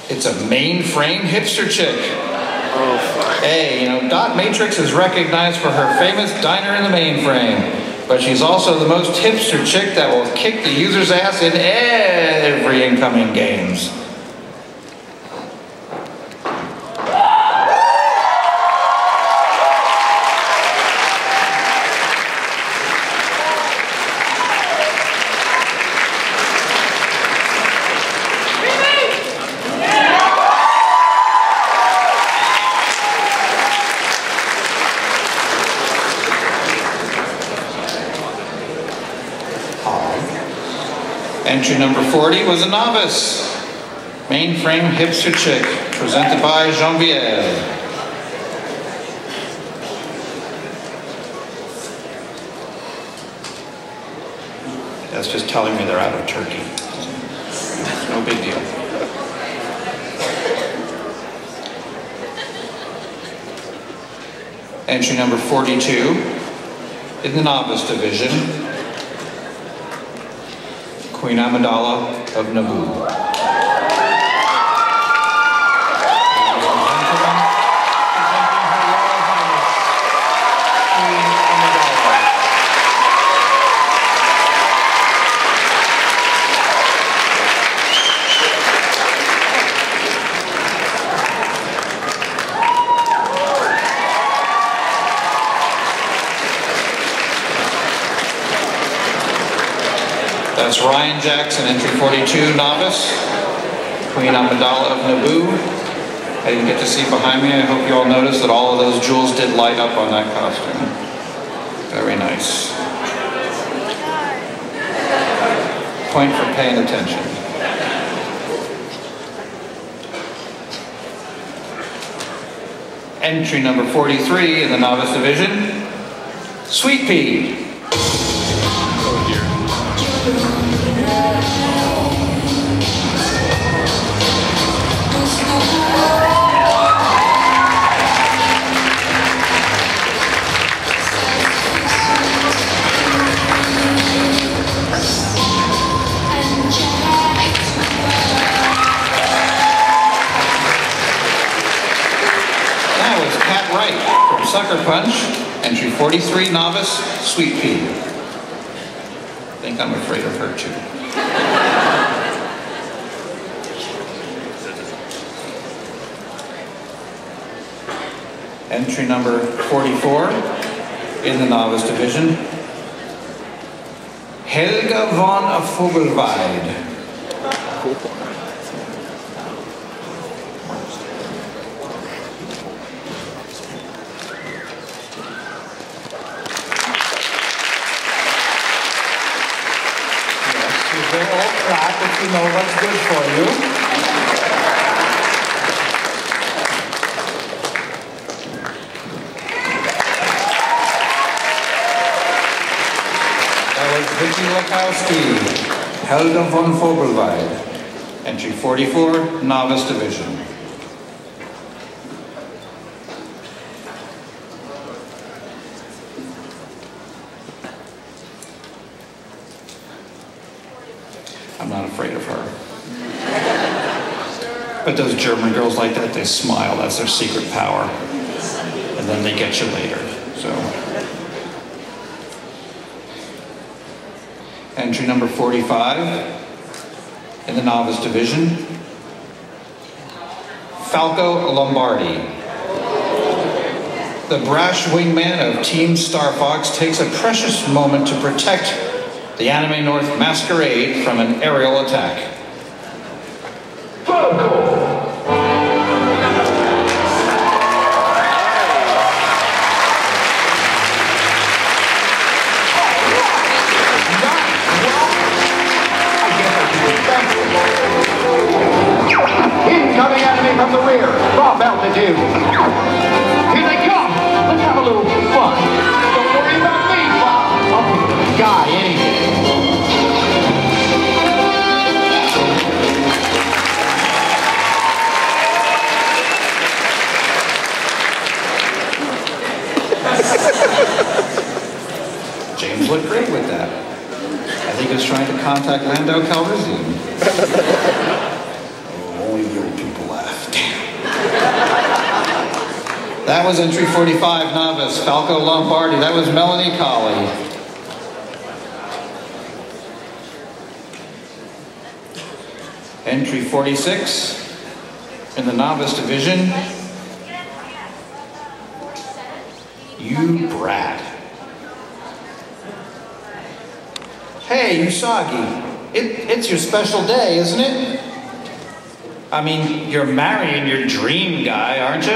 Speaker 3: It's a mainframe hipster chick. Oh, hey, you know, Dot Matrix is recognized for her famous diner in the mainframe, but she's also the most hipster chick that will kick the user's ass in every incoming games. Entry number 40 was a novice. Mainframe hipster chick, presented by Jean-Vielle. That's just telling me they're out of turkey. No big deal. Entry number 42 in the novice division, Queen Amidala of Naboo. That's Ryan Jackson, entry 42, novice. Queen Amidala of Naboo. I didn't get to see behind me. I hope you all noticed that all of those jewels did light up on that costume. Very nice. Point for paying attention. Entry number 43 in the novice division, Sweet Pea. 43, novice, Sweet Pea. I think I'm afraid of her too. Entry number 44 in the novice division, Helga von Vogelweid. Yes, you will all clap if you know what's good for you. That was Vicky Lakowski, Helga von Vogelweid, entry 44, novice division. I'm not afraid of her. But those German girls like that, they smile. That's their secret power. And then they get you later. So. Entry number 45 in the novice division, Falco Lombardi. The brash wingman of Team Star Fox takes a precious moment to protect the Anime North masquerade from an aerial attack. Trying to contact Lando Calrissian.
Speaker 9: Only little
Speaker 3: people left. That was entry 45 novice, Falco Lombardi. That was Melanie Colley. Entry 46 in the novice division, you brat. Hey, Usagi, it, it's your special day, isn't it? I mean, you're marrying your dream guy, aren't you?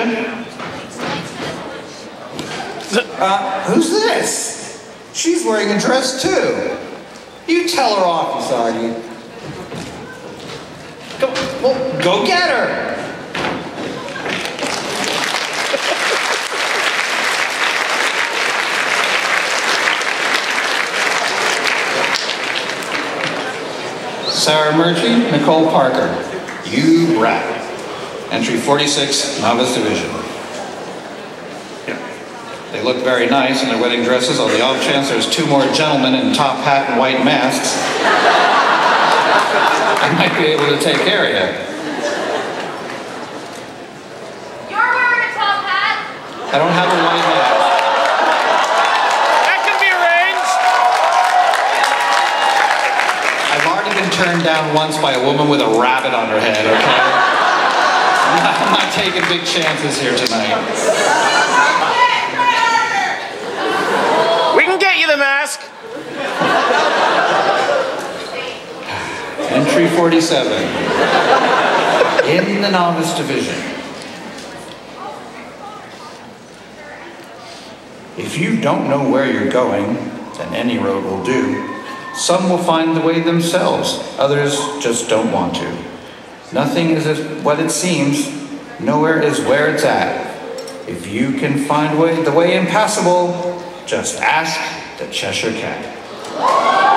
Speaker 3: Uh, who's this? She's wearing a dress too. You tell her off, Usagi. Go, well, go get her. Sarah Murphy, Nicole Parker. You brat. Entry 46, Novice Division. They look very nice in their wedding dresses. On the off chance there's two more gentlemen in top hat and white masks, I might be able to take care of you.
Speaker 10: You're wearing a top hat.
Speaker 3: I don't have a white mask. Turned down once by a woman with a rabbit on her head, okay? I'm not, I'm not taking big chances here tonight.
Speaker 4: We can get you the mask.
Speaker 3: Entry 47 in the novice division. If you don't know where you're going, then any road will do. Some will find the way themselves, others just don't want to. Nothing is what it seems, nowhere is where it's at. If you can find way, the way impassable, just ask the Cheshire Cat.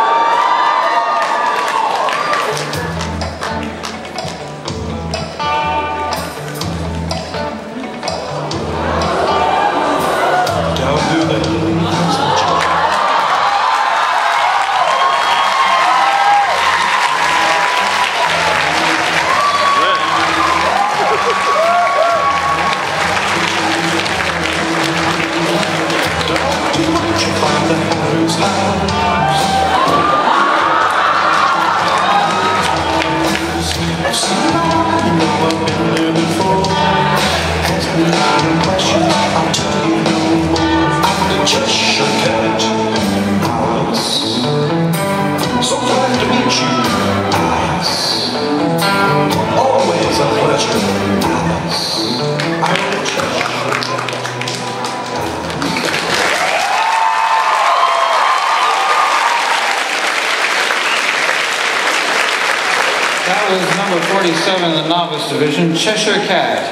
Speaker 3: 47 in the novice division, Cheshire Cat,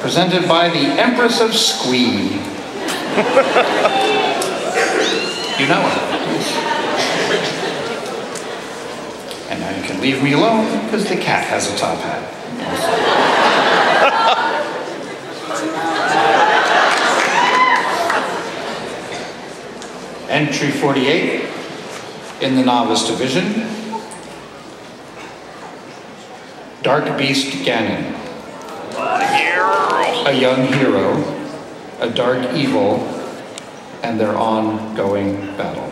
Speaker 3: presented by the Empress of Squee. you know her. And now you can leave me alone because the cat has a top hat. Entry 48 in the novice division, Dark Beast Ganon. A young hero, a dark evil, and their ongoing battle.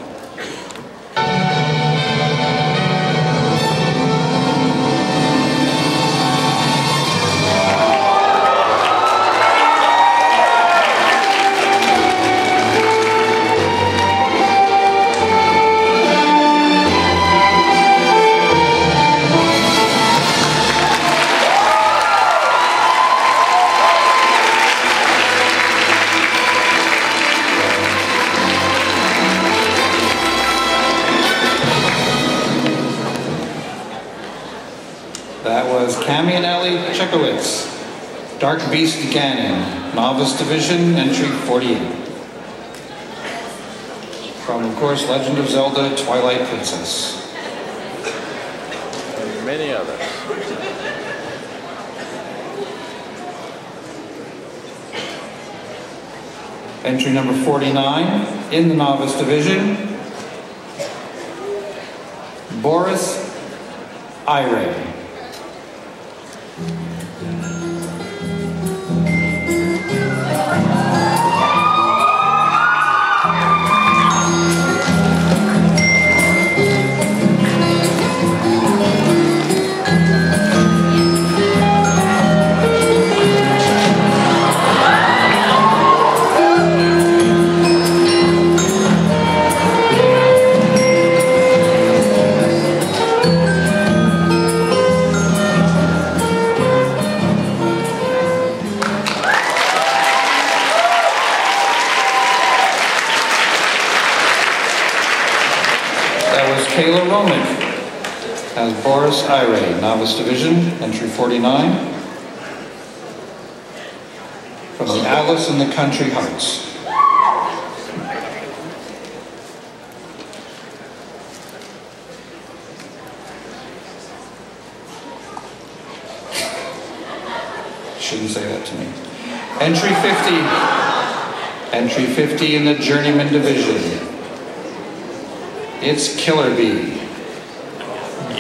Speaker 3: Cami Chekowitz. Dark Beast Ganon, Novice Division, entry 48. From, of course, Legend of Zelda Twilight Princess.
Speaker 4: And many others.
Speaker 3: Entry number 49 in the Novice Division, Boris Ire. As Boris Ire, Novice Division, entry 49. From the Alice in the Country Hearts. Shouldn't say that to me. Entry 50. Entry 50 in the Journeyman Division. It's Killer Bee.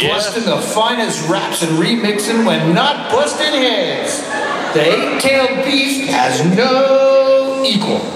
Speaker 3: Busting the finest raps and remixing when not busting heads. The eight-tailed beast has no equal.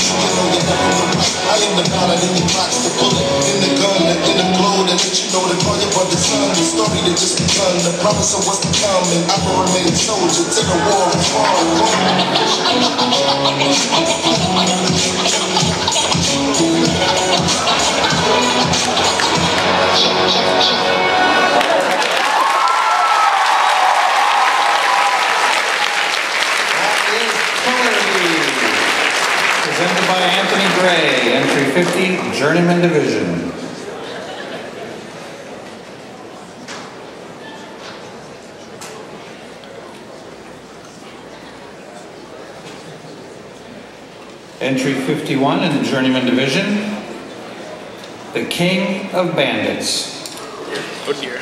Speaker 11: I am the pilot in the box, the bullet in the gun, the glow that let you know the fire of the sun, the story that just begun, the promise of what's to come, and I will remain soldier till the war is
Speaker 3: Presented by Anthony Gray, entry 50, Journeyman Division. Entry 51 in the Journeyman Division, the King of Bandits.
Speaker 4: Oh dear.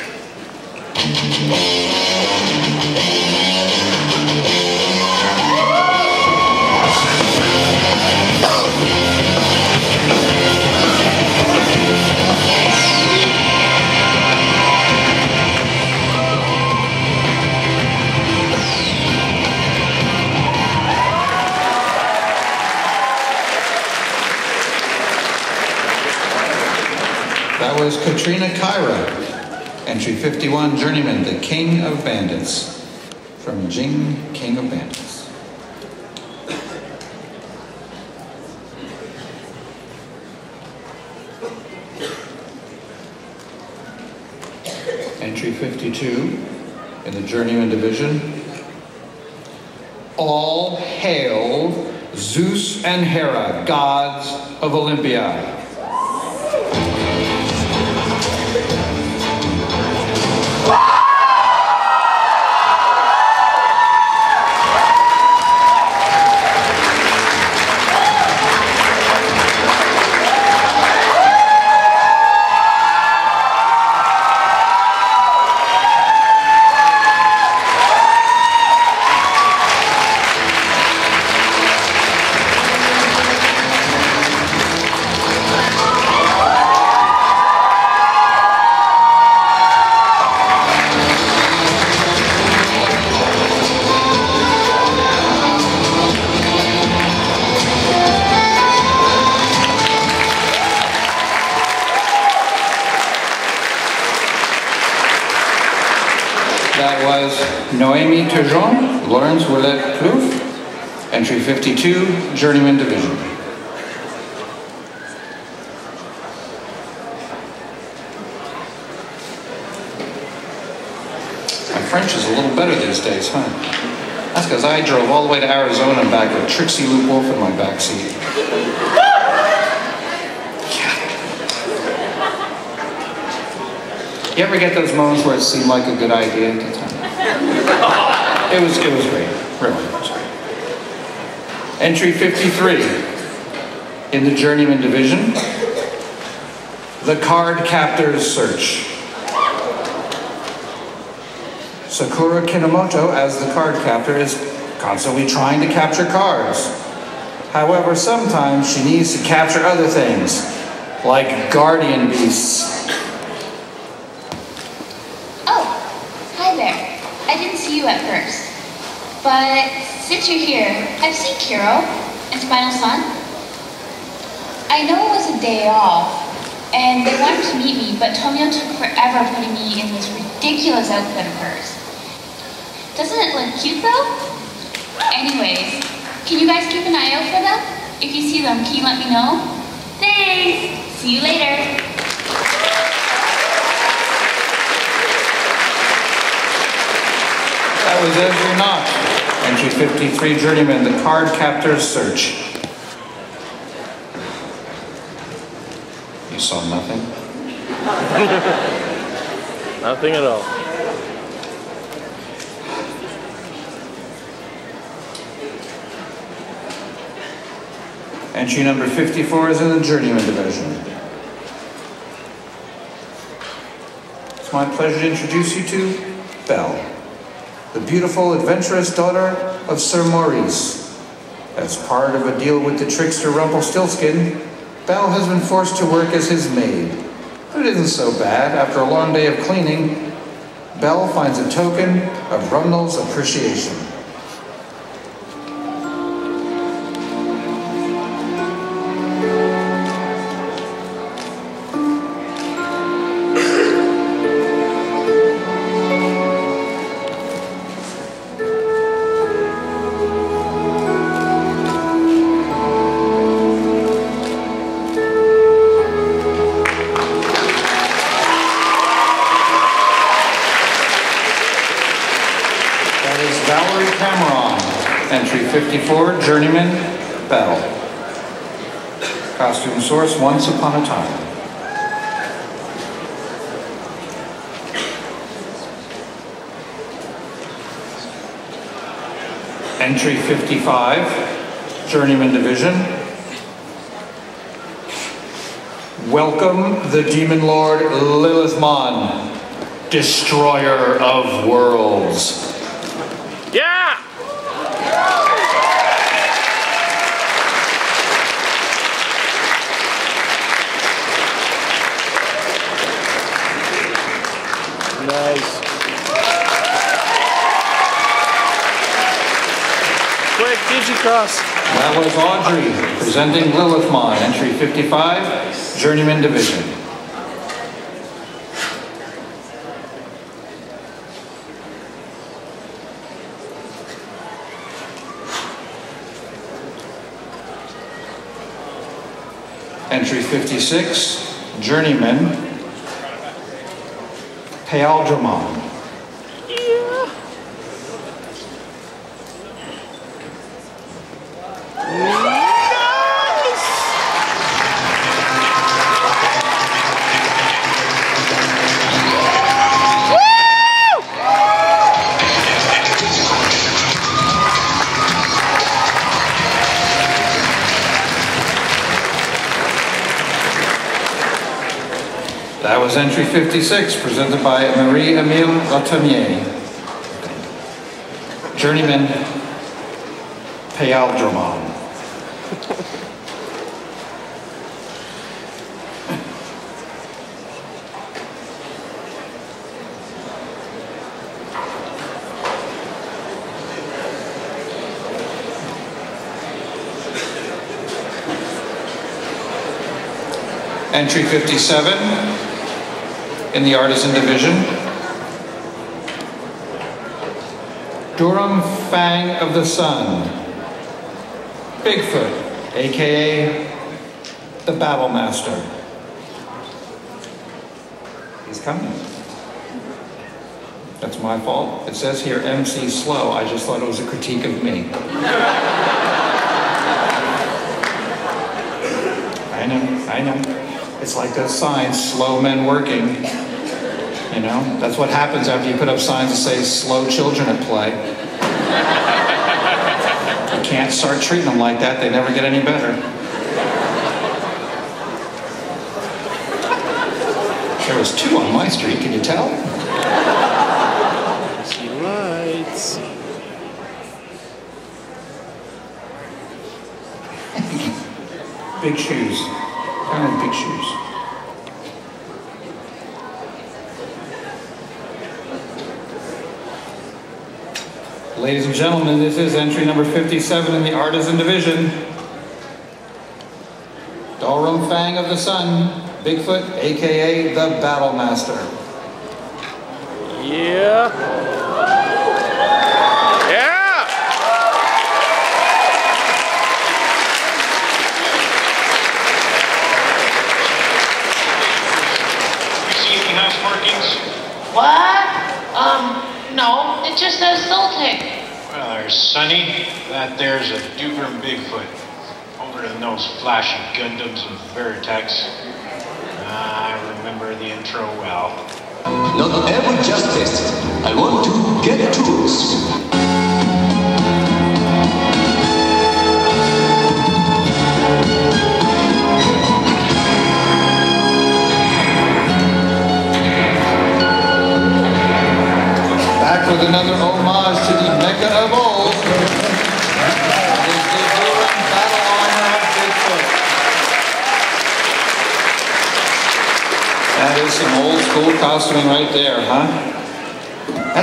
Speaker 3: Was Katrina Kyra, entry 51, Journeyman, the King of Bandits, from Jing, King of Bandits. Entry 52 in the Journeyman Division. All hail Zeus and Hera, gods of Olympia. Journeyman Division. My French is a little better these days, huh? That's because I drove all the way to Arizona and back with Trixie Lou Wolf in my back seat. You ever get those moments where it seemed like a good idea at the time? It was, it was great, really. Entry 53 in the Journeyman Division, The Card Captor's Search. Sakura Kinomoto, as the card captor, is constantly trying to capture cards. However, sometimes she needs to capture other things, like guardian beasts.
Speaker 12: Oh, hi there. I didn't see you at first. But since you're here, I've seen Kero and Spinel Sun. I know it was a day off, and they wanted to meet me, but Tomoyo took forever putting me in this ridiculous outfit of hers. Doesn't it look cute though? Anyways, can you guys keep an eye out for them? If you see them, can you let me know? Thanks! See you later!
Speaker 3: That was Ezra Knott. Entry 53, Journeyman, The Card Captor's Search. You saw nothing?
Speaker 4: Nothing at all.
Speaker 3: Entry number 54 is in the Journeyman division. It's my pleasure to introduce you to Belle, the beautiful, adventurous daughter of Sir Maurice. As part of a deal with the trickster Rumpelstiltskin, Belle has been forced to work as his maid. But it isn't so bad. After a long day of cleaning, Belle finds a token of Rumnell's appreciation. Journeyman, Belle. Costume source, Once Upon a Time. Entry 55, Journeyman Division. Welcome the Demon Lord Lilithmon, Destroyer of Worlds.
Speaker 4: Yeah! Nice.
Speaker 3: That was Audrey presenting Lilithmon, entry 55, Journeyman Division. Entry 56, Journeyman, Paildramon. Entry 56, presented by Marie-Emile Latemier. Journeyman Paildramon. Entry 57 in the Artisan Division. Dougram Fang of the Sun. Bigfoot, aka the Battle Master. He's coming. That's my fault. It says here MC slow. I just thought it was a critique of me. I know, I know. It's like those signs, slow men working. You know, that's what happens after you put up signs that say slow children at play. You can't start treating them like that, they never get any better. There was two on my street, can you tell?
Speaker 4: See lights.
Speaker 3: Big shoes. Kind of big shoes. Ladies and gentlemen, this is entry number 57 in the Artisan Division. Dougram Fang of the Sun, Bigfoot, aka the Battle Master.
Speaker 4: Yeah. Yeah.
Speaker 13: You see any house markings?
Speaker 14: What? Um, no, it just says Sultan.
Speaker 13: Well, there's Sonny. That there's a Dougram Bigfoot. Older than those flashy Gundams and Veritechs. I remember the intro well.
Speaker 15: Not every just test. I want to get tools.
Speaker 3: Back with another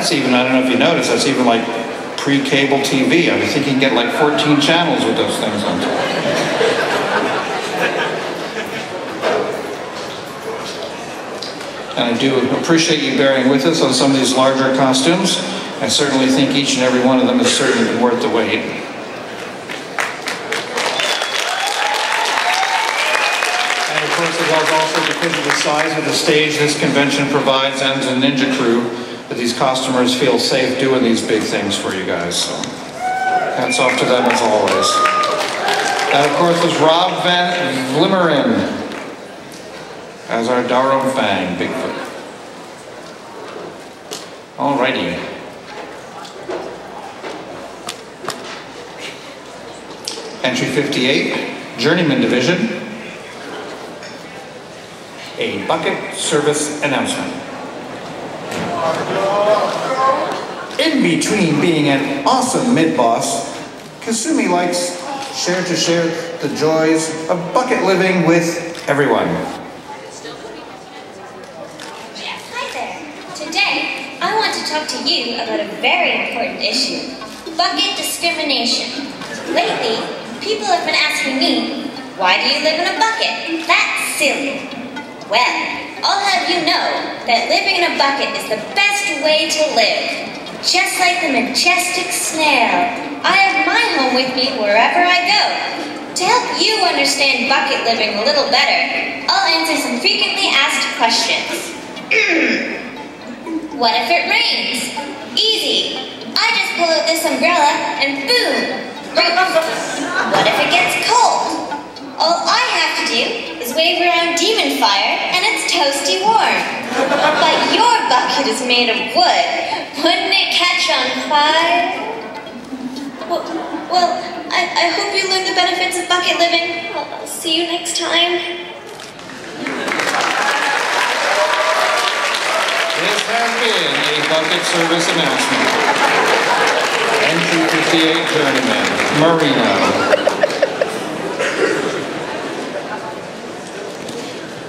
Speaker 3: That's even, I don't know if you noticed, that's even like pre-cable TV. I thinking you can get like 14 channels with those things on top. And I do appreciate you bearing with us on some of these larger costumes. I certainly think each and every one of them is certainly worth the wait. And of course, it was also because of the size of the stage this convention provides and the Ninja Crew that these customers feel safe doing these big things for you guys. So hats off to them as always. That, of course, was Rob Van Vlimmeren as our Darum Fang Bigfoot. Alrighty. Entry 58, Journeyman Division. A bucket service announcement. In between being an awesome mid-boss, Kisume likes share to share the joys of bucket living with everyone.
Speaker 16: Hi there. Today, I want to talk to you about a very important issue bucket discrimination. Lately, people have been asking me, why do you live in a bucket? That's silly. Well, I'll have you know that living in a bucket is the best way to live. Just like the majestic snail, I have my home with me wherever I go. To help you understand bucket living a little better, I'll answer some frequently asked questions. what if it rains? Easy. I just pull out this umbrella and boom. what if it gets cold? All I have to do is wave around demon fire and it's toasty warm. But your bucket is made of wood. Wouldn't it catch on fire? Well, well I, I hope you learn the benefits of bucket living. I'll, I'll see you next time.
Speaker 3: This has been a bucket service announcement. Entry 58 Journeyman, Marino.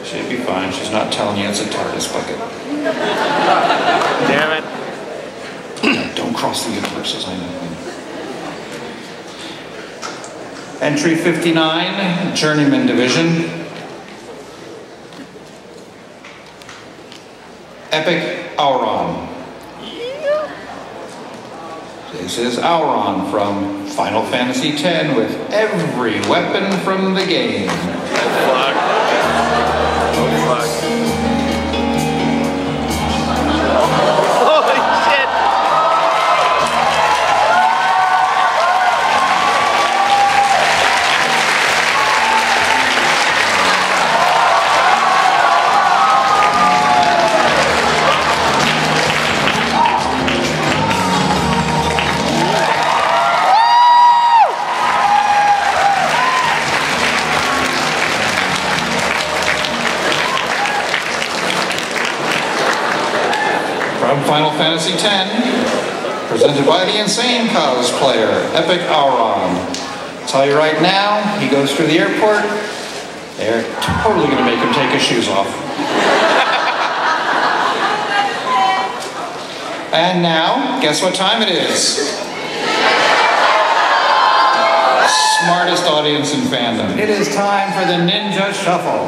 Speaker 3: She'd be fine. She's not telling you it's a TARDIS bucket.
Speaker 4: Damn it.
Speaker 3: Don't cross the universes, I know. Entry 59, Journeyman Division. Epic Auron. This is Auron from Final Fantasy X with every weapon from the game. Fantasy X, presented by the Insane cosplayer, Epic Auron. Tell you right now, he goes through the airport, they're totally gonna make him take his shoes off. and now, guess what time it is? Smartest audience in fandom. It is time for the Ninja Shuffle.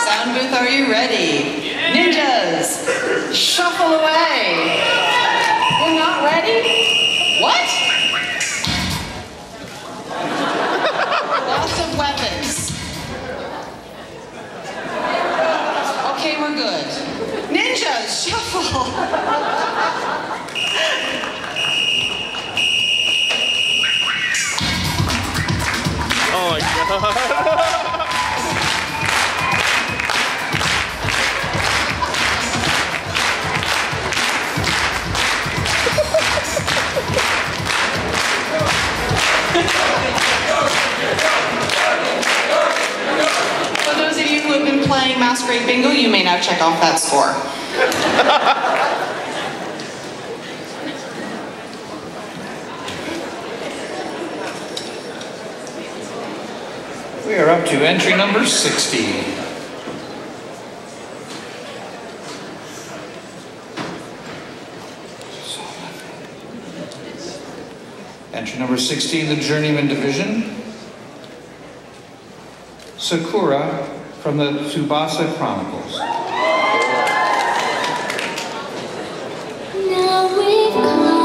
Speaker 1: Sound booth, are you ready? Ninjas, shuffle away. You're not ready? What? Lots of weapons. Okay, we're good. Ninjas, shuffle.
Speaker 4: Oh my god.
Speaker 1: For those of you who have been playing Masquerade Bingo, you may now check off that score.
Speaker 3: We are up to entry number 60. Entry number 60 in the Journeyman Division. Sakura from the Tsubasa Chronicles.
Speaker 17: Now we've come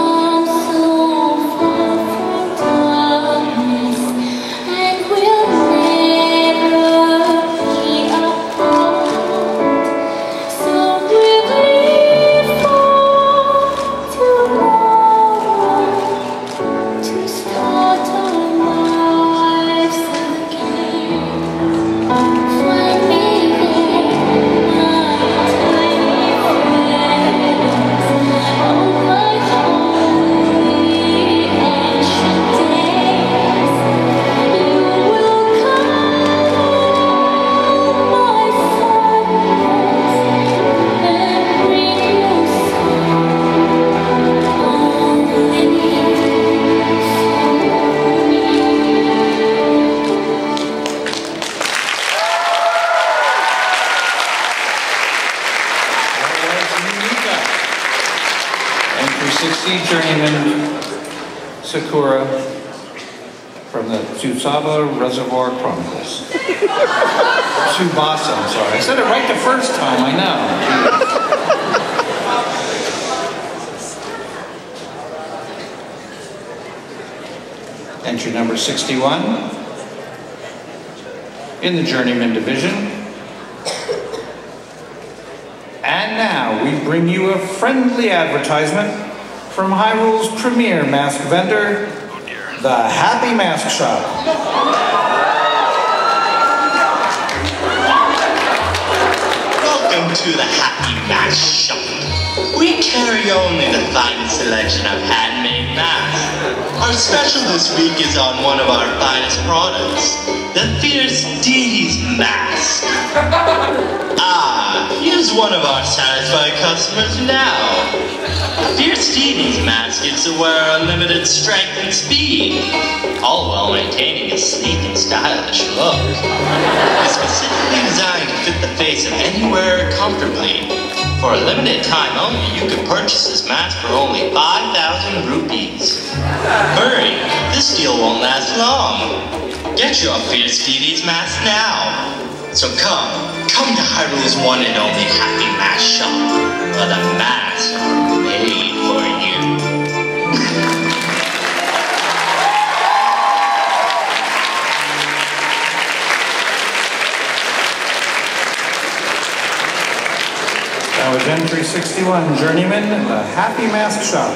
Speaker 3: 61 in the Journeyman Division. And now we bring you a friendly advertisement from Hyrule's premier mask vendor, the Happy Mask Shop.
Speaker 18: Welcome to the Happy Mask Shop. We carry only the finest selection of handmade masks. Our special this week is on one of our finest products, the Fierce Deities Mask. Ah, here's one of our satisfied customers now. Fierce Deities Mask gives the wearer unlimited strength and speed, all while maintaining a sleek and stylish look. It's specifically designed to fit the face of any wearer comfortably. For a limited time only, you can purchase this mask for only 5,000 rupees. Hurry, this deal won't last long. Get your Fierce Deities mask now. So come, come to Hyrule's one and only Happy Mask Shop, where the masks are made
Speaker 3: That was entry 61, Journeyman, the Happy Mask Shop.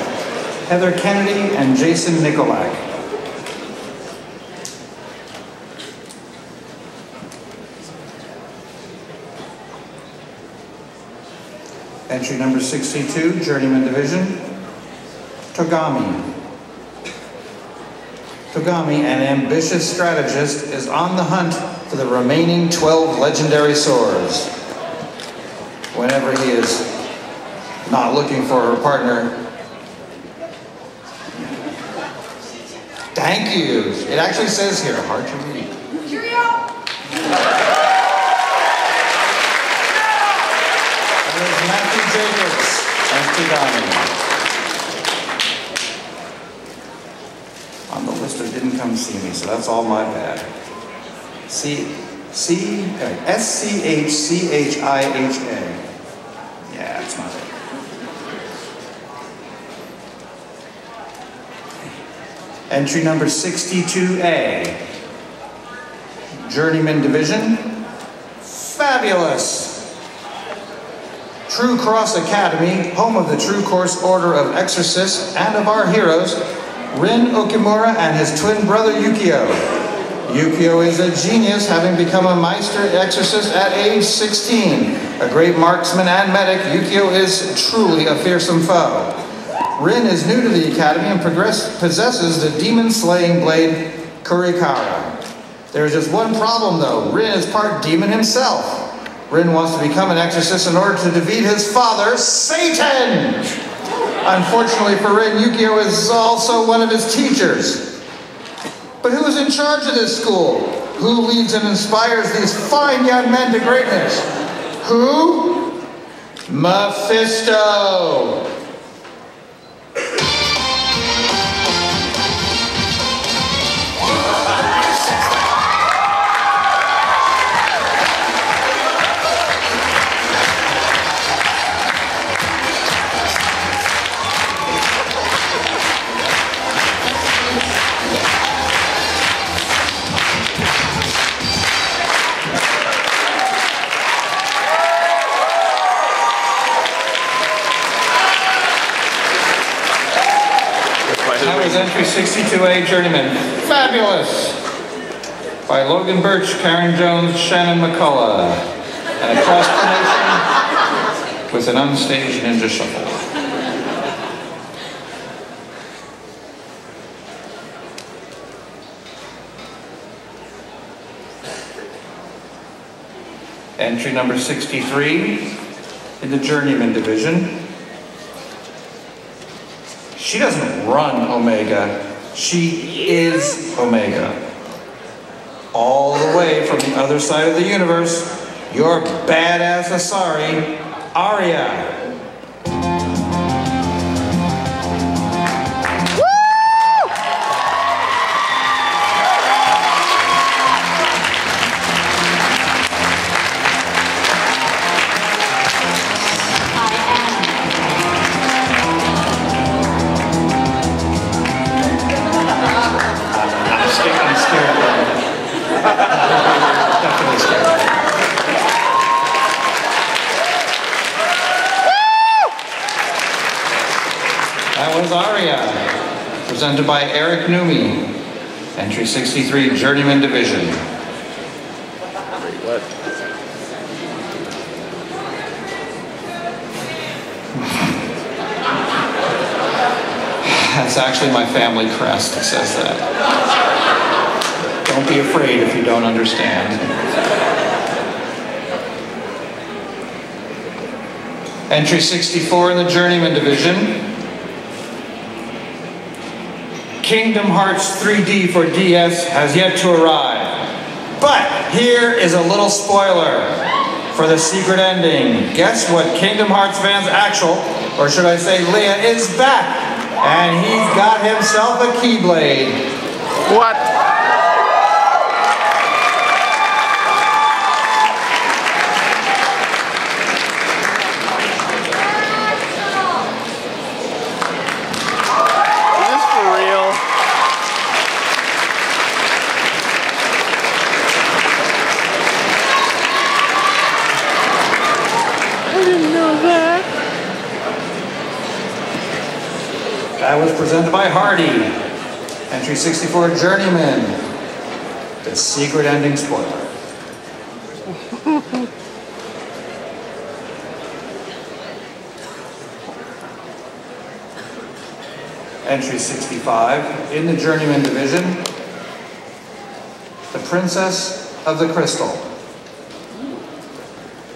Speaker 3: Heather Kennedy and Jason Nikolak. Entry number 62, Journeyman Division, Togame. Togame, an ambitious strategist, is on the hunt for the remaining 12 legendary swords. Whenever he is not looking for her partner. Thank you. It actually says here, hard to read. That is Matthew Jacobs as Togame. On the list sister didn't come see me, so that's all my bad. C, C, uh, S C H C H I H A. Yeah, that's not it. Entry number 62A. Journeyman Division. Fabulous! True Cross Academy, home of the True Cross Order of Exorcists and of our heroes, Rin Okumura and his twin brother Yukio. Yukio is a genius, having become a Meister exorcist at age 16. A great marksman and medic, Yukio is truly a fearsome foe. Rin is new to the academy and possesses the demon-slaying blade Kurikara. There is just one problem though. Rin is part demon himself. Rin wants to become an exorcist in order to defeat his father, Satan! Unfortunately for Rin, Yukio is also one of his teachers. But who is in charge of this school? Who leads and inspires these fine young men to greatness? Who? Mephisto! Was entry 62A Journeyman. Fabulous! By Logan Birch, Karen Jones, Shannon McCullough. And a cross with an unstaged ninja shuffle. Entry number 63 in the Journeyman Division. She doesn't run Omega, she is Omega. All the way from the other side of the universe, your badass Asari, Aria. Eric Numi. Entry 63, Journeyman Division. That's actually my family crest that says that. Don't be afraid if you don't understand. Entry 64 in the Journeyman Division. Kingdom Hearts 3D for DS has yet to arrive. But here is a little spoiler for the secret ending. Guess what Kingdom Hearts fans Axel, or should I say Lea, is back. And he's got himself a Keyblade.
Speaker 4: What? Is this for real? I didn't know that.
Speaker 3: That was presented by Hardy. Entry 64 Journeyman. The secret ending spoiler. Entry 65 in the Journeyman Division. The Princess of the Crystal.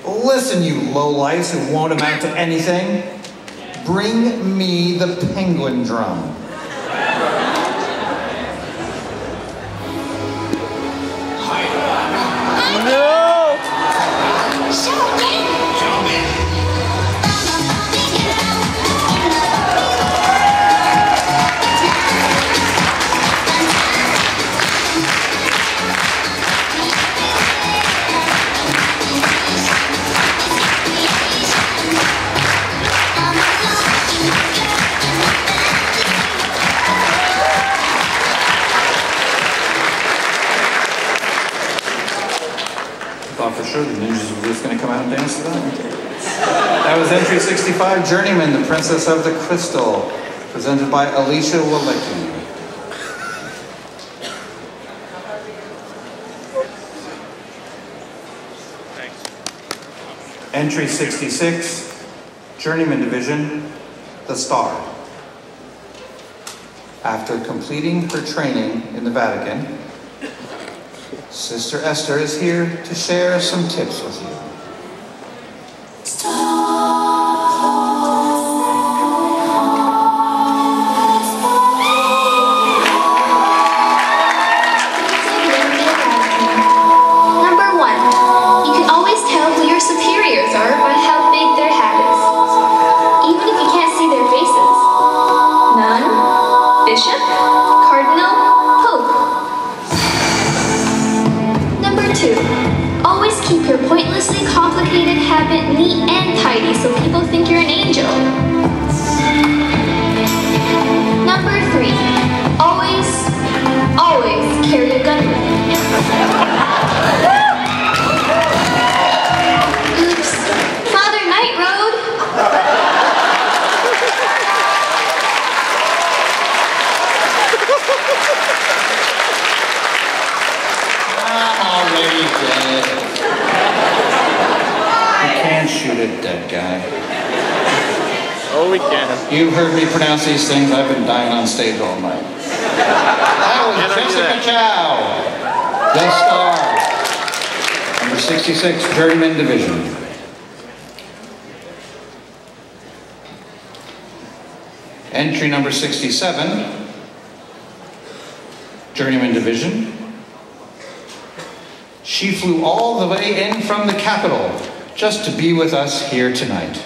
Speaker 3: Listen, you lowlifes who won't amount to anything. Bring me the Penguindrum. Princess of the Crystal, presented by Alicia Walecki. Entry 66, Journeyman Division, The Star. After completing her training in the Vatican, Sister Esther is here to share some tips with you.
Speaker 19: Pointlessly complicated habit neat and tidy so people think you're an angel. Number three, always, always carry a gun with you.
Speaker 4: We can.
Speaker 3: You've heard me pronounce these things. I've been dying on stage all night. That was
Speaker 4: Cannot do
Speaker 3: Jessica. Chow. The star. Number 66, Journeyman Division. Entry number 67, Journeyman Division. She flew all the way in from the capital just to be with us here tonight.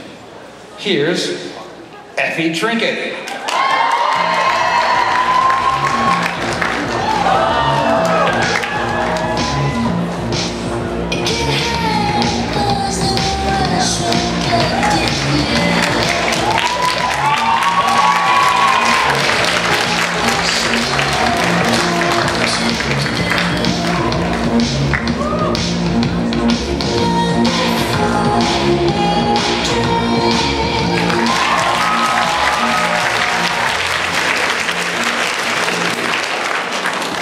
Speaker 3: Here's Effie Trinket.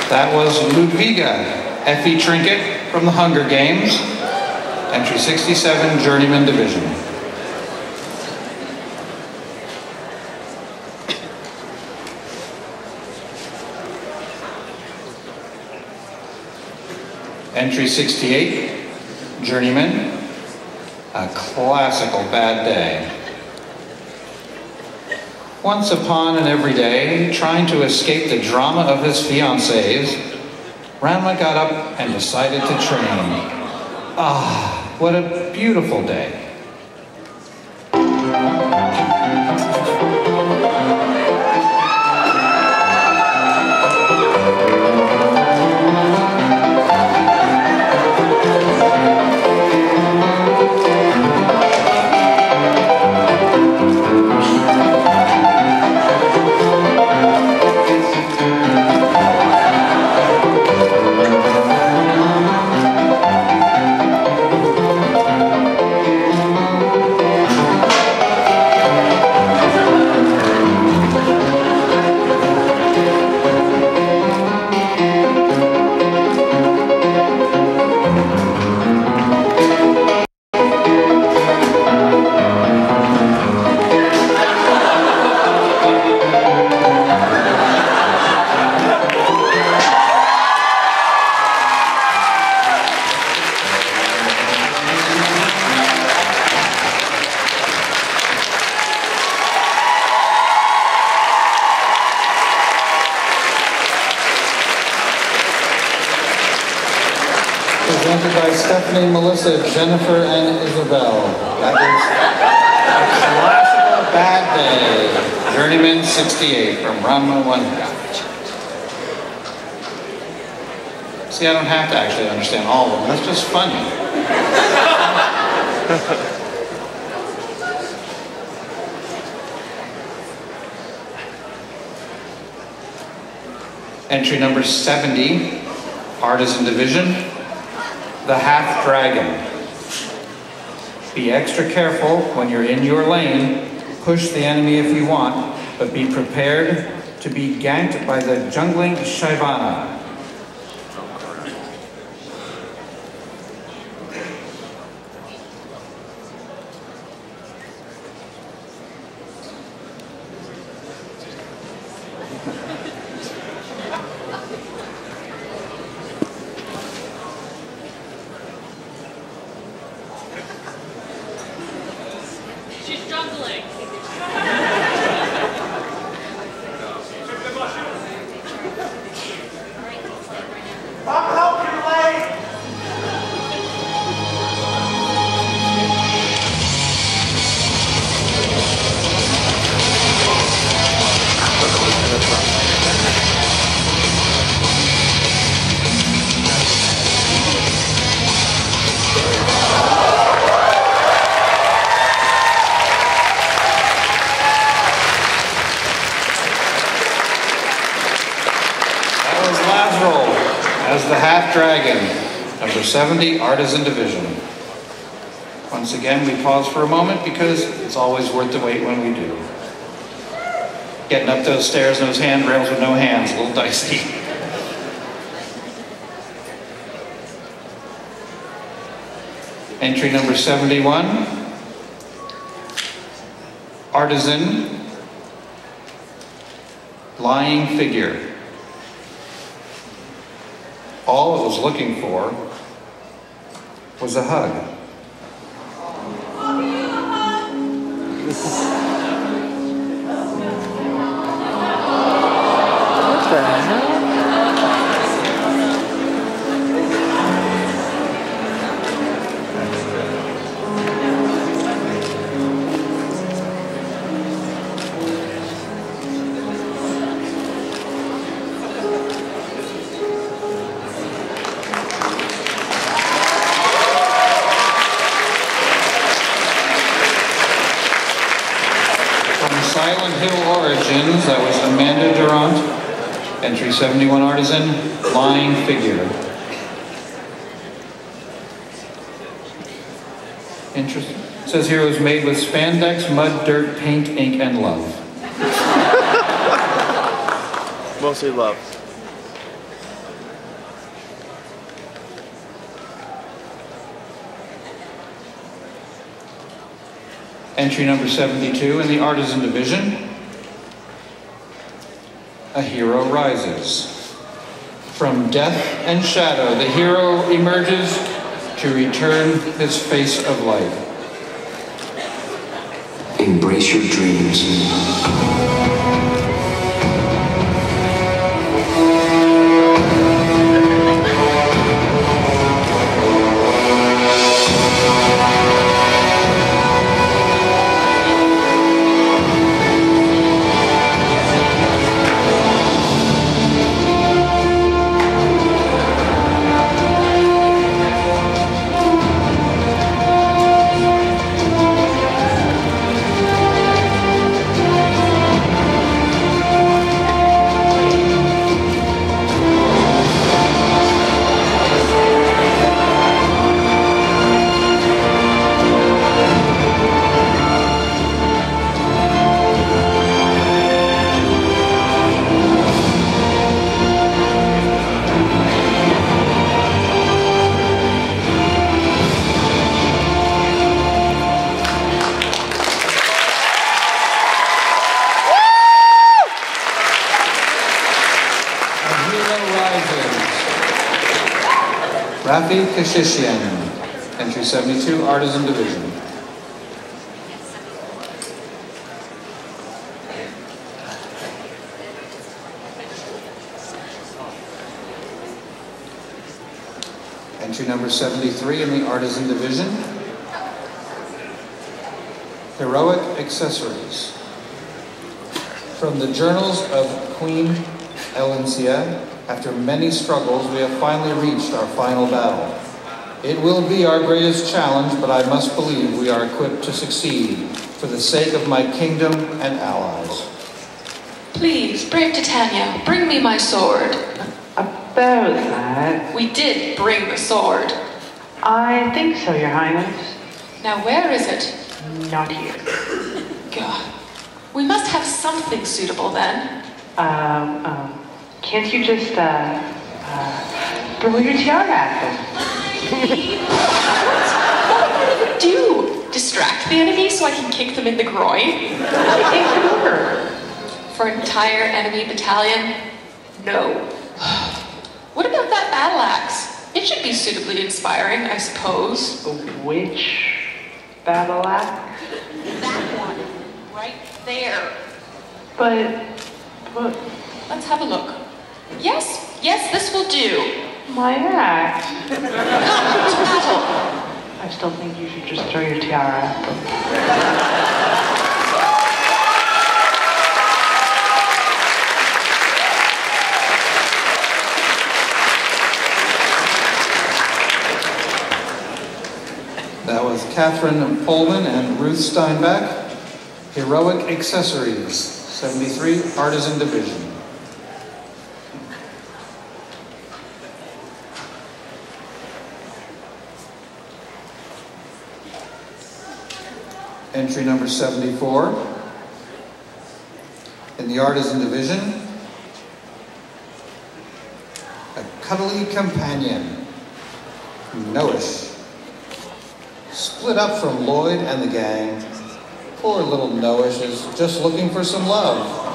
Speaker 3: That was Ludwiga Effie Trinket from the Hunger Games, entry 67, Journeyman Division. Entry 68, Journeyman, a classical bad day. Once upon an everyday, trying to escape the drama of his fiancées, Ranma got up and decided to train. Ah, what a beautiful day. See, I don't have to actually understand all of them. That's just funny. Entry number 70, Artisan Division, The Half Dragon. Be extra careful when you're in your lane. Push the enemy if you want, but be prepared to be ganked by the jungling Shyvana. 70, Artisan Division. Once again, we pause for a moment because it's always worth the wait when we do. Getting up those stairs and those handrails with no hands, a little dicey. Entry number 71, Artisan, Lying Figure. All it was looking for was a hug. 71 Artisan, Lying Figure. Interesting. Says here it was made with spandex, mud, dirt, paint, ink, and love.
Speaker 4: Mostly love.
Speaker 3: Entry number 72 in the Artisan Division. A Hero Rises. From death and shadow, the hero emerges to return his face of light.
Speaker 15: Embrace your dreams.
Speaker 3: Rafi Kashishian. Entry 72, Artisan Division. Entry number 73 in the Artisan Division. Heroic Accessories. From the journals of Queen Elencia, after many struggles, we have finally reached our final battle. It will be our greatest challenge, but I must believe we are equipped to succeed for the sake of my kingdom and allies.
Speaker 20: Please, brave Titania, bring me my sword.
Speaker 21: About that,
Speaker 20: We did bring the sword.
Speaker 21: I think so, Your Highness.
Speaker 20: Now where is it?
Speaker 21: Not here.
Speaker 20: God. We must have something suitable then.
Speaker 21: Um, um, can't you just, uh, uh, throw your tiara at them?
Speaker 20: What would you do? Distract the enemy so I can kick them in the groin?
Speaker 21: Take them over.
Speaker 20: For an entire enemy battalion? No. What about that battle axe? It should be suitably inspiring, I suppose.
Speaker 21: Which battle axe?
Speaker 20: That one. Right there.
Speaker 21: But, but,
Speaker 20: Let's have a look. Yes, yes, this will do.
Speaker 21: my axe.
Speaker 20: Come to battle.
Speaker 21: I still think you should just throw your tiara at them.
Speaker 3: That was Catherine Pullman and Ruth Steinbeck. Heroic Accessories, 73, Artisan Division. Entry number 74. In the Artisan Division, a cuddly companion, Noishe. Split up from Lloyd and the gang. Poor little Noishe is just looking for some love.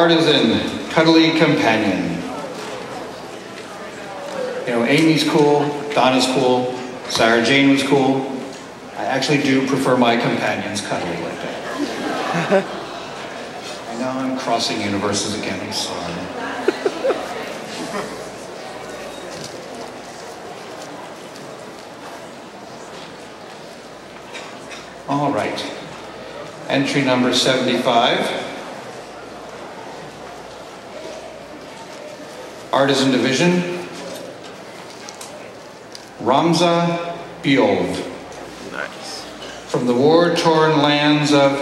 Speaker 3: Artisan, Cuddly Companion. You know, Amy's cool, Donna's cool, Sarah Jane was cool. I actually do prefer my companions cuddly like that. and now I'm crossing universes again, I'm sorry. All right. Entry number 75. Artisan Division. Ramza Beoulve.
Speaker 4: Nice.
Speaker 3: From the war-torn lands of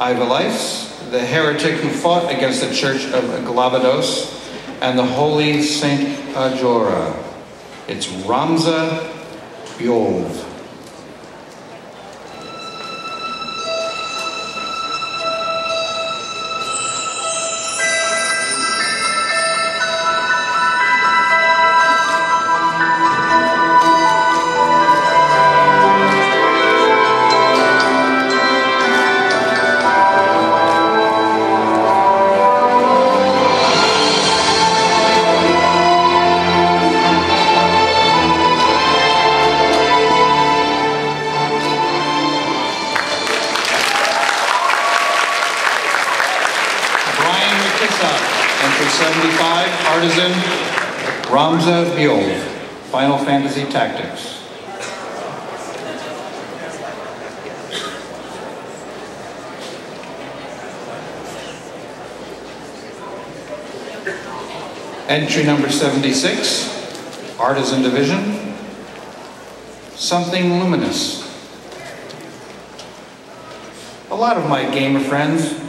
Speaker 3: Ivalice, the heretic who fought against the Church of Glabados and the holy Saint Ajora. It's Ramza Beoulve. Entry number 76, Artisan Division, Something Luminous. A lot of my gamer friends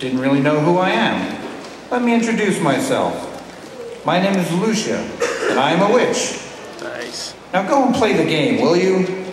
Speaker 3: didn't really know who I am. Let me introduce myself. My name is Lucia, and I am a witch.
Speaker 4: Nice.
Speaker 3: Now go and play the game, will you?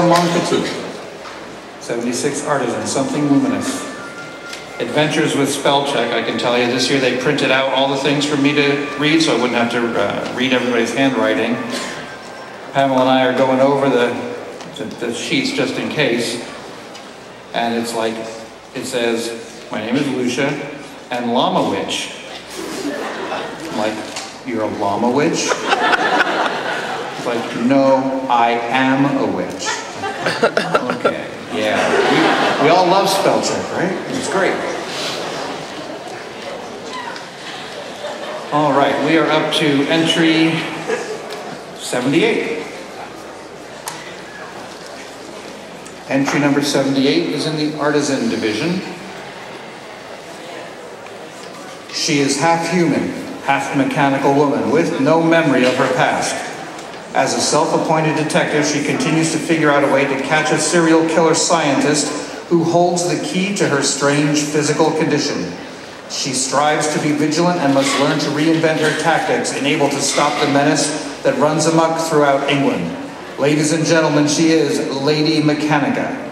Speaker 3: Tamala 76 Artisan, Something Luminous. Adventures with Spell Check. I can tell you this year they printed out all the things for me to read so I wouldn't have to uh, read everybody's handwriting. Pamela and I are going over the, the, the sheets just in case. And it's like, it says, my name is Lucia and Llama Witch. I'm like, you're a llama witch? Like, no, I am a witch. Okay, yeah. We, we all love spell check, right? It's great. All right, we are up to entry 78. Entry number 78 is in the artisan division. She is half human, half mechanical woman with no memory of her past. As a self-appointed detective, she continues to figure out a way to catch a serial killer scientist who holds the key to her strange physical condition. She strives to be vigilant and must learn to reinvent her tactics able to stop the menace that runs amok throughout England. Ladies and gentlemen, she is Lady Mechanica.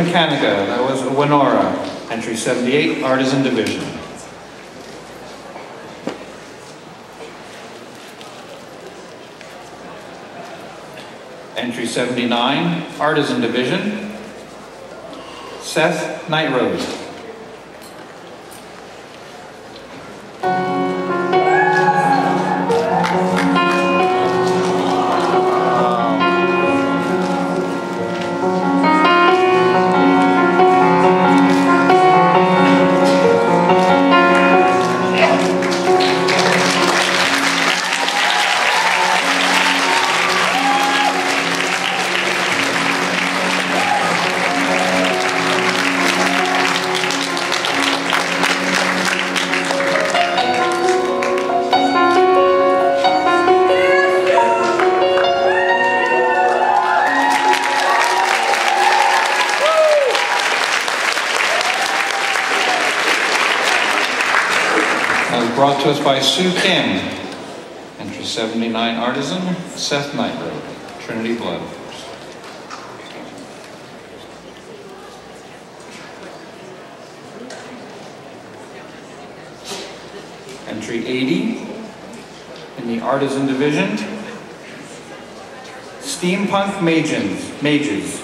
Speaker 3: Mechanica, that was Winora. Entry 78, Artisan Division. Entry 79, Artisan Division. Seth Nightroad. By Sue Kim. Entry 79 Artisan, Seth Nightroad, Trinity Blood. Entry 80 in the Artisan Division, Steampunk Mages. Mages.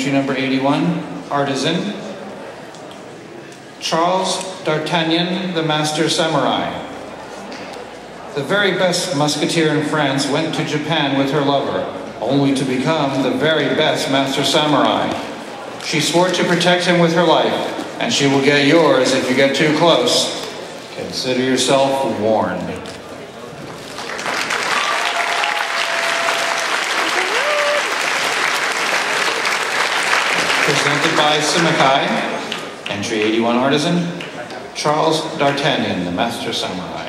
Speaker 3: Entry number 81, Artisan. Charles D'Artagnan, the Master Samurai. The very best musketeer in France went to Japan with her lover, only to become the very best Master Samurai. She swore to protect him with her life, and she will get yours if you get too close. Consider yourself warned. By entry 81 artisan, Charles D'Artagnan, the Master Samurai.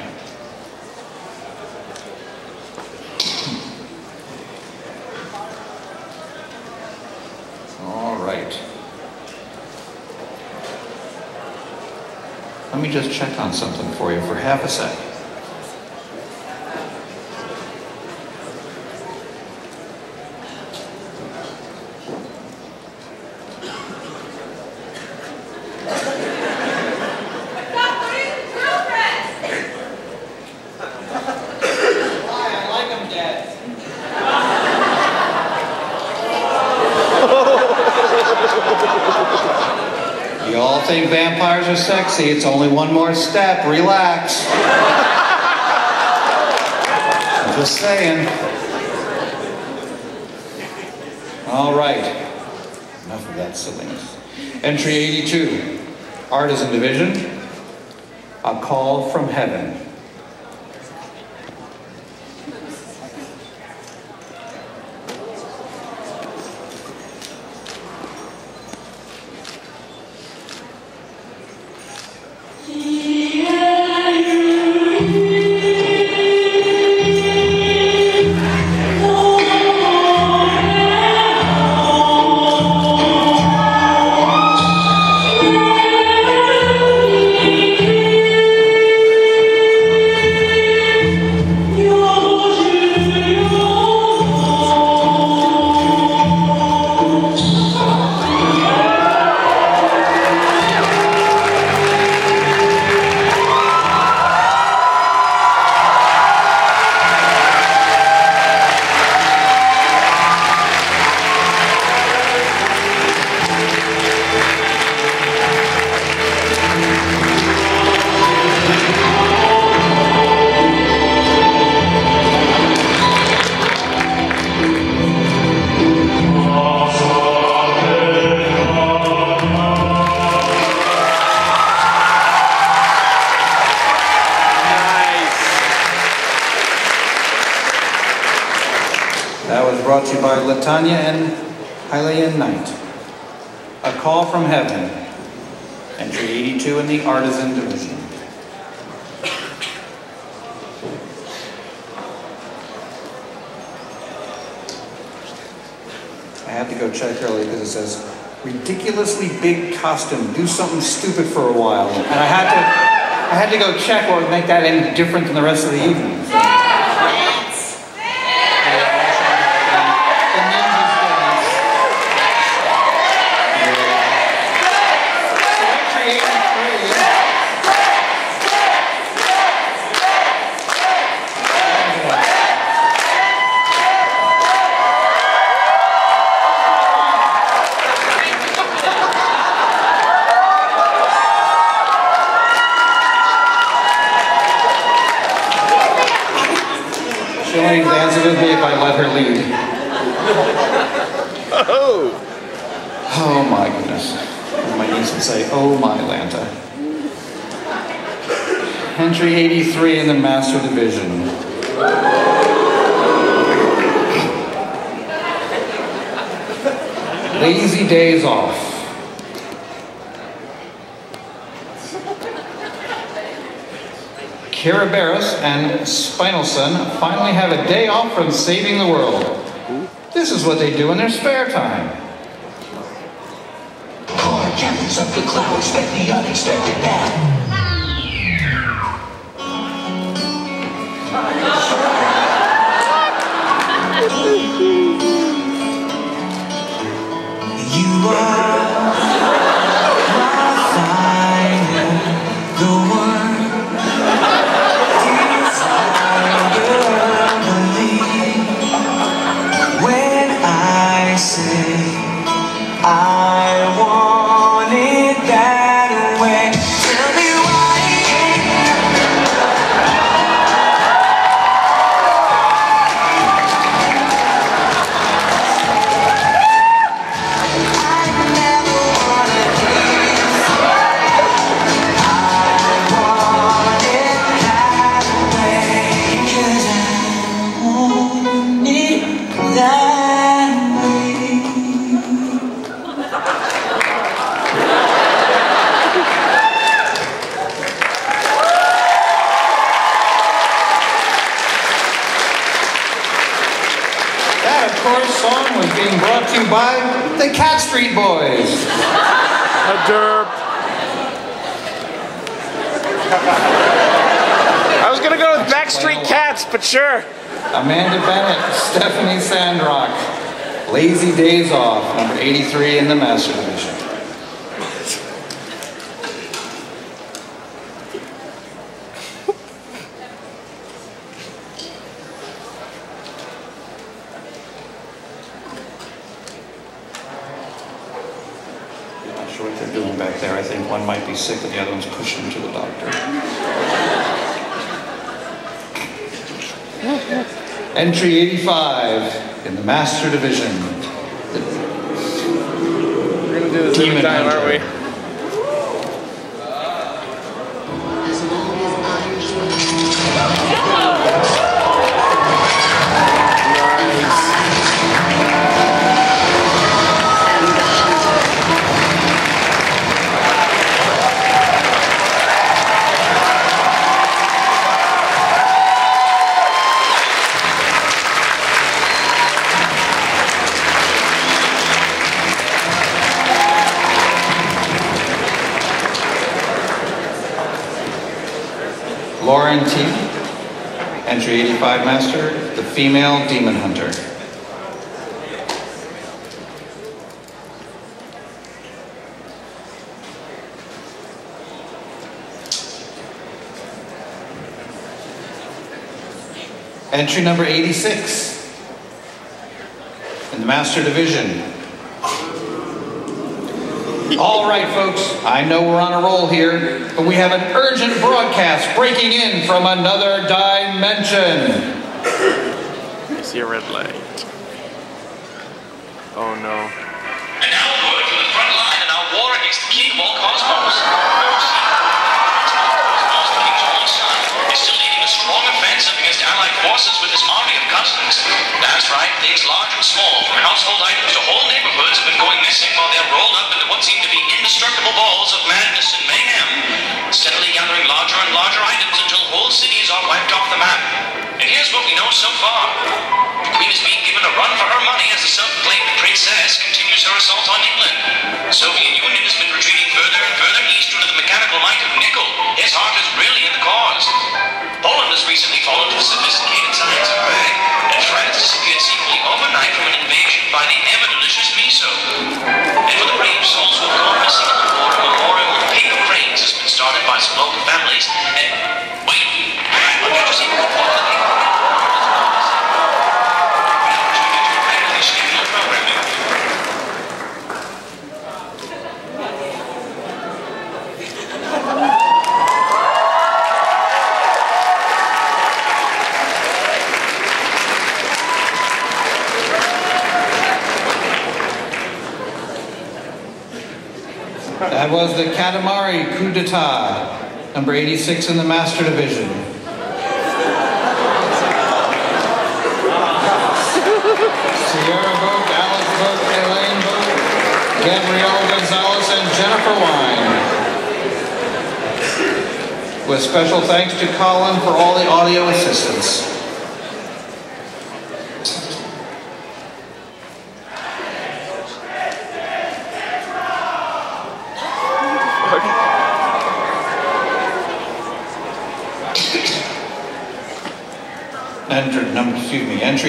Speaker 3: All right. Let me just check on something for you for half a sec. You all think sexy. It's only one more step. Relax. Just saying. All right. Enough of that silliness. Entry 82. Artisan Division. A Call from Heaven. I had to go check early because it says, ridiculously big costume, do something stupid for a while. And I had to, I had to go check what would make that any different than the rest of the evening. So. She only dances with me if I let her lead.
Speaker 4: Oh!
Speaker 3: Oh my goodness. My niece would say, oh my Lanta. Entry 83 in the Master Division. Lazy days off. Kerberos and Spinel Sun finally have a day off from saving the world. This is what they do in their spare time.
Speaker 17: Core captains of the clouds expect the unexpected now.
Speaker 3: 23 in the Master Division. Not sure what they're doing back there. I think one might be sick and the other one's pushing to the doctor. Entry 85 in the Master Division.
Speaker 4: We're gonna
Speaker 3: demon hunter. Entry number 86 in the Master Division. All right, folks, I know we're on a roll here, but we have an urgent broadcast breaking in from another dimension.
Speaker 4: See a red light. Oh no.
Speaker 22: And now word from the front line in our war against the king of all cosmos. King's only son is still leading a strong offensive against allied forces with his army of cousins. That's right, things large and small, from household items to whole neighborhoods have been going missing while they're rolled up into what seem to be indestructible balls of madness and mayhem, steadily gathering larger and larger items until whole cities are wiped off the map. What we know so far. The Queen is being given a run for her money as the self-proclaimed princess continues her assault on England. The Soviet Union has been retreating further and further east to the mechanical might of nickel. His heart is really in the cause. Poland has recently fallen to the sophisticated science of rag, and France disappeared seemingly overnight from an invasion by the ever-delicious miso.
Speaker 3: That was the Katamari coup d'etat, number 86 in the Master Division. Sierra Book, Alice Book, Elaine Book, Gabrielle Gonzalez, and Jennifer Wine. With special thanks to Colin for all the audio assistance.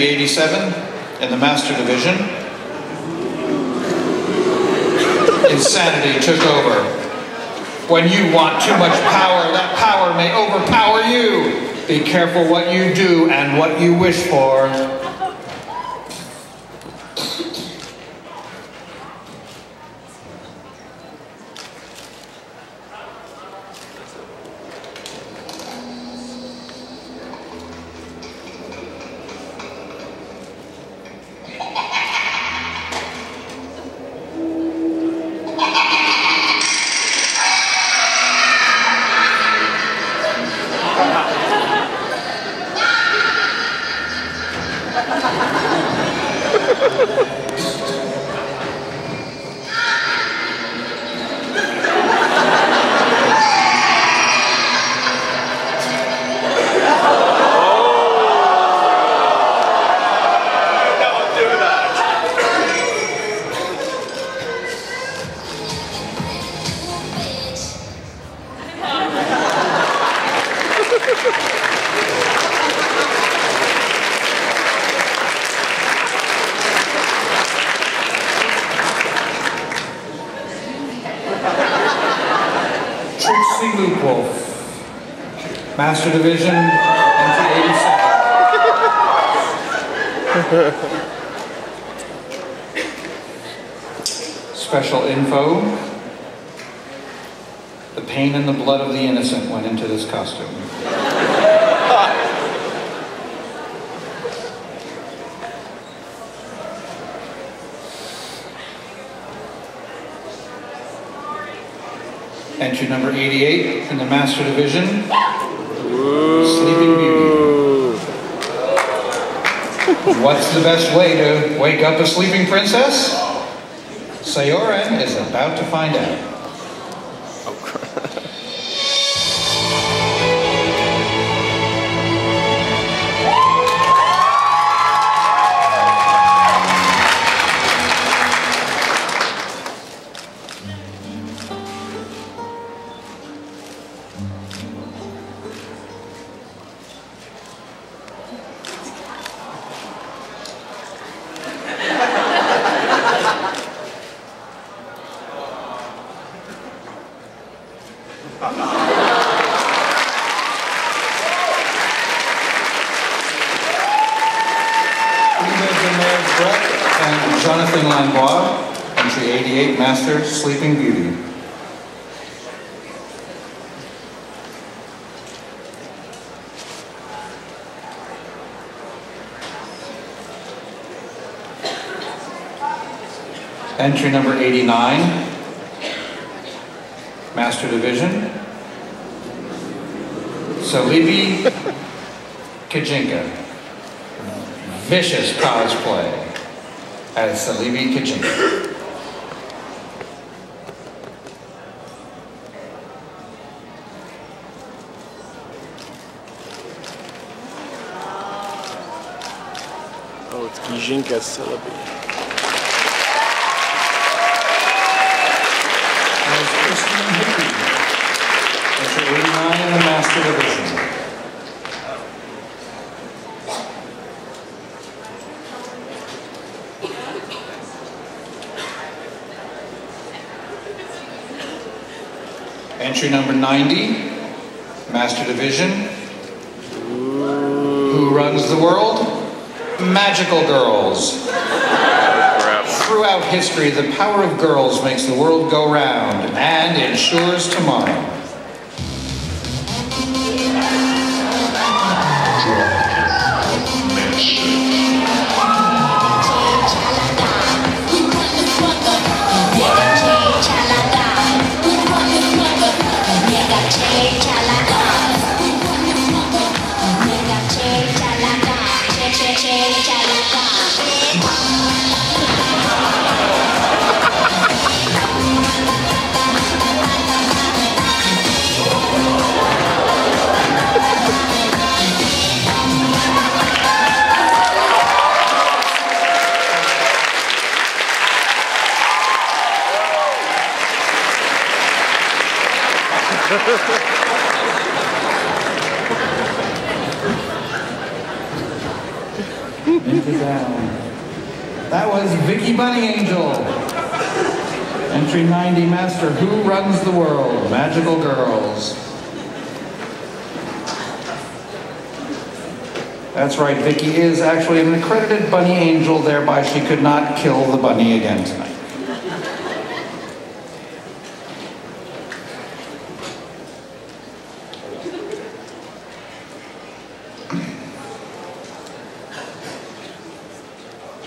Speaker 3: 387 in the Master Division. Insanity took over. When you want too much power, that power may overpower you. Be careful what you do and what you wish for. Division, entry 87. Special info. The pain and the blood of the innocent went into this costume. Entry number 88 in the Master Division, Sleeping Beauty. The best way to wake up a sleeping princess? Syaoran is about to find out. Jonathan Langlois, entry 88, Master, Sleeping Beauty. Entry number 89, Master Division, Salibi Kajinka. Vicious cosplay as Salibi Kajinka.
Speaker 4: Oh, it's Kijinka Celebi.
Speaker 3: As Christine Hickey. Entry 89 in the Master Division. Entry number 90, Master Division. Who runs the world? Magical Girls. Throughout history, the power of girls makes the world go round and ensures tomorrow. Bunny Angel. Entry 90 Master, Who Runs the World? Magical Girls. That's right, Vicky is actually an accredited bunny angel, thereby she could not kill the bunny again tonight.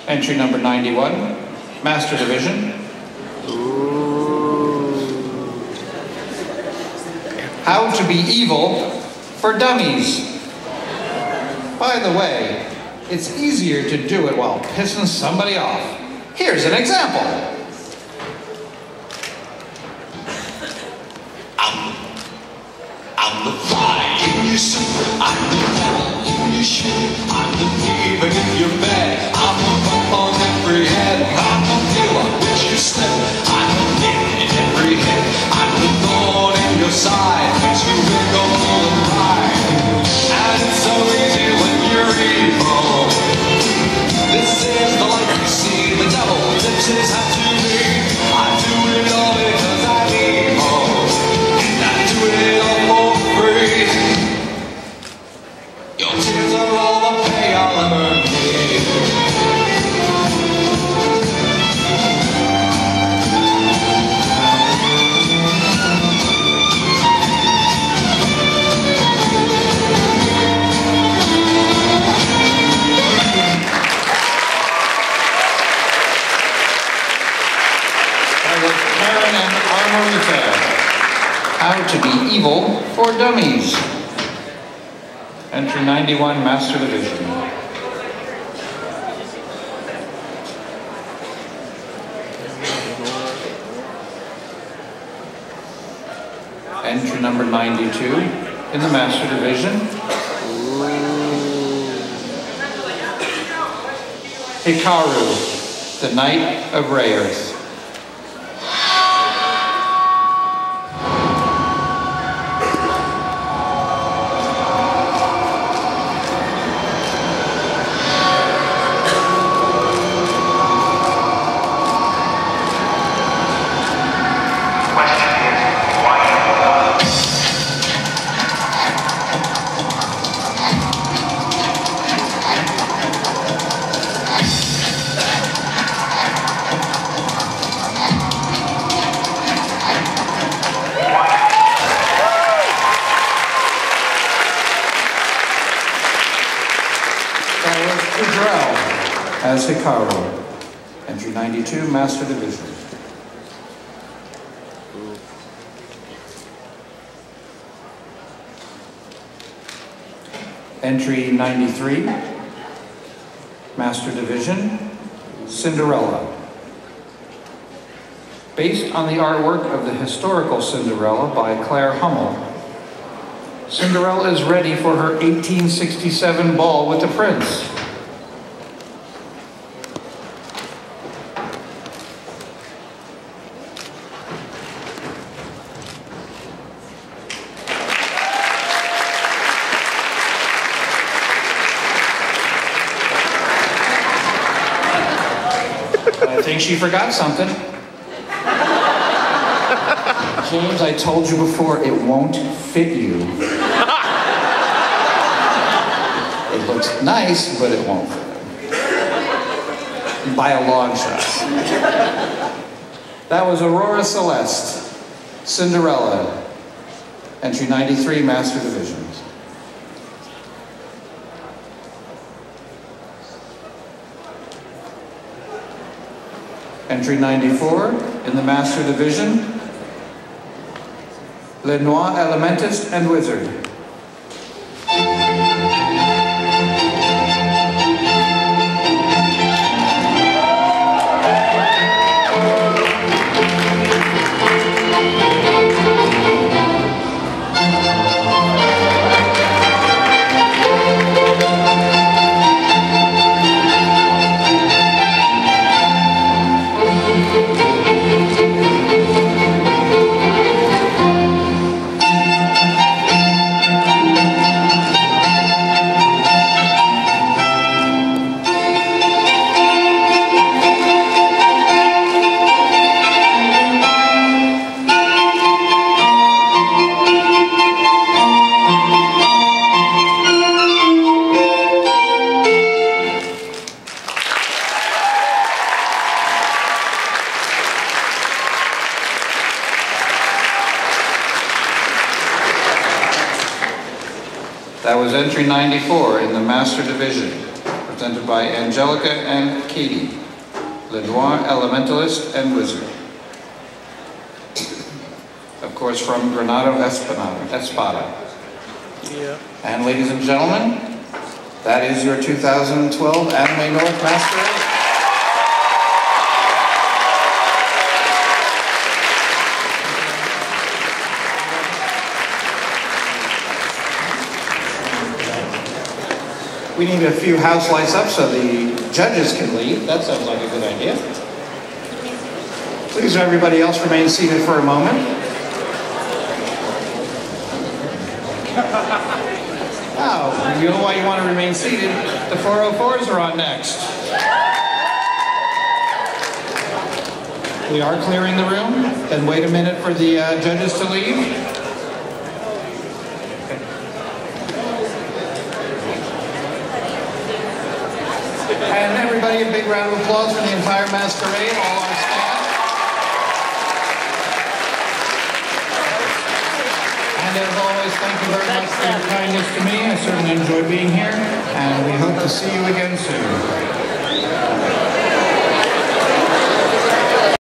Speaker 3: Entry number 91, Master Division. How to be evil for dummies. By the way, it's easier to do it while pissing somebody off. Here's an example. Hikaru, the Knight of Rayearth. 1993, Master Division, Cinderella. Based on the artwork of the historical Cinderella by Claire Hummel, Cinderella is ready for her 1867 ball with the prince. She forgot something. James, I told you before, it won't fit you. It looks nice, but it won't fit. By a long shot. That was Aurora Celeste, Cinderella, entry 93, Master Divisions. Entry 94 in the Master Division, Lenoir Elementist and Wizard. 94 in the Master Division, presented by Angelica and Katie, Lenoir Elementalist and Wizard. Of course, from Granado Espada. Espada.
Speaker 4: Yeah.
Speaker 3: And ladies and gentlemen, that is your 2012 Anime North Masquerade. Need a few house lights up so the judges can leave. That sounds like a good idea. Please, everybody else remain seated for a moment. Oh, you know why you want to remain seated? The 404s are on next. We are clearing the room. Then wait a minute for the uh, judges to leave. And everybody, a big round of applause for the entire masquerade, all our staff. And as always, thank you to me. I certainly enjoy being here, and we hope to see you again soon.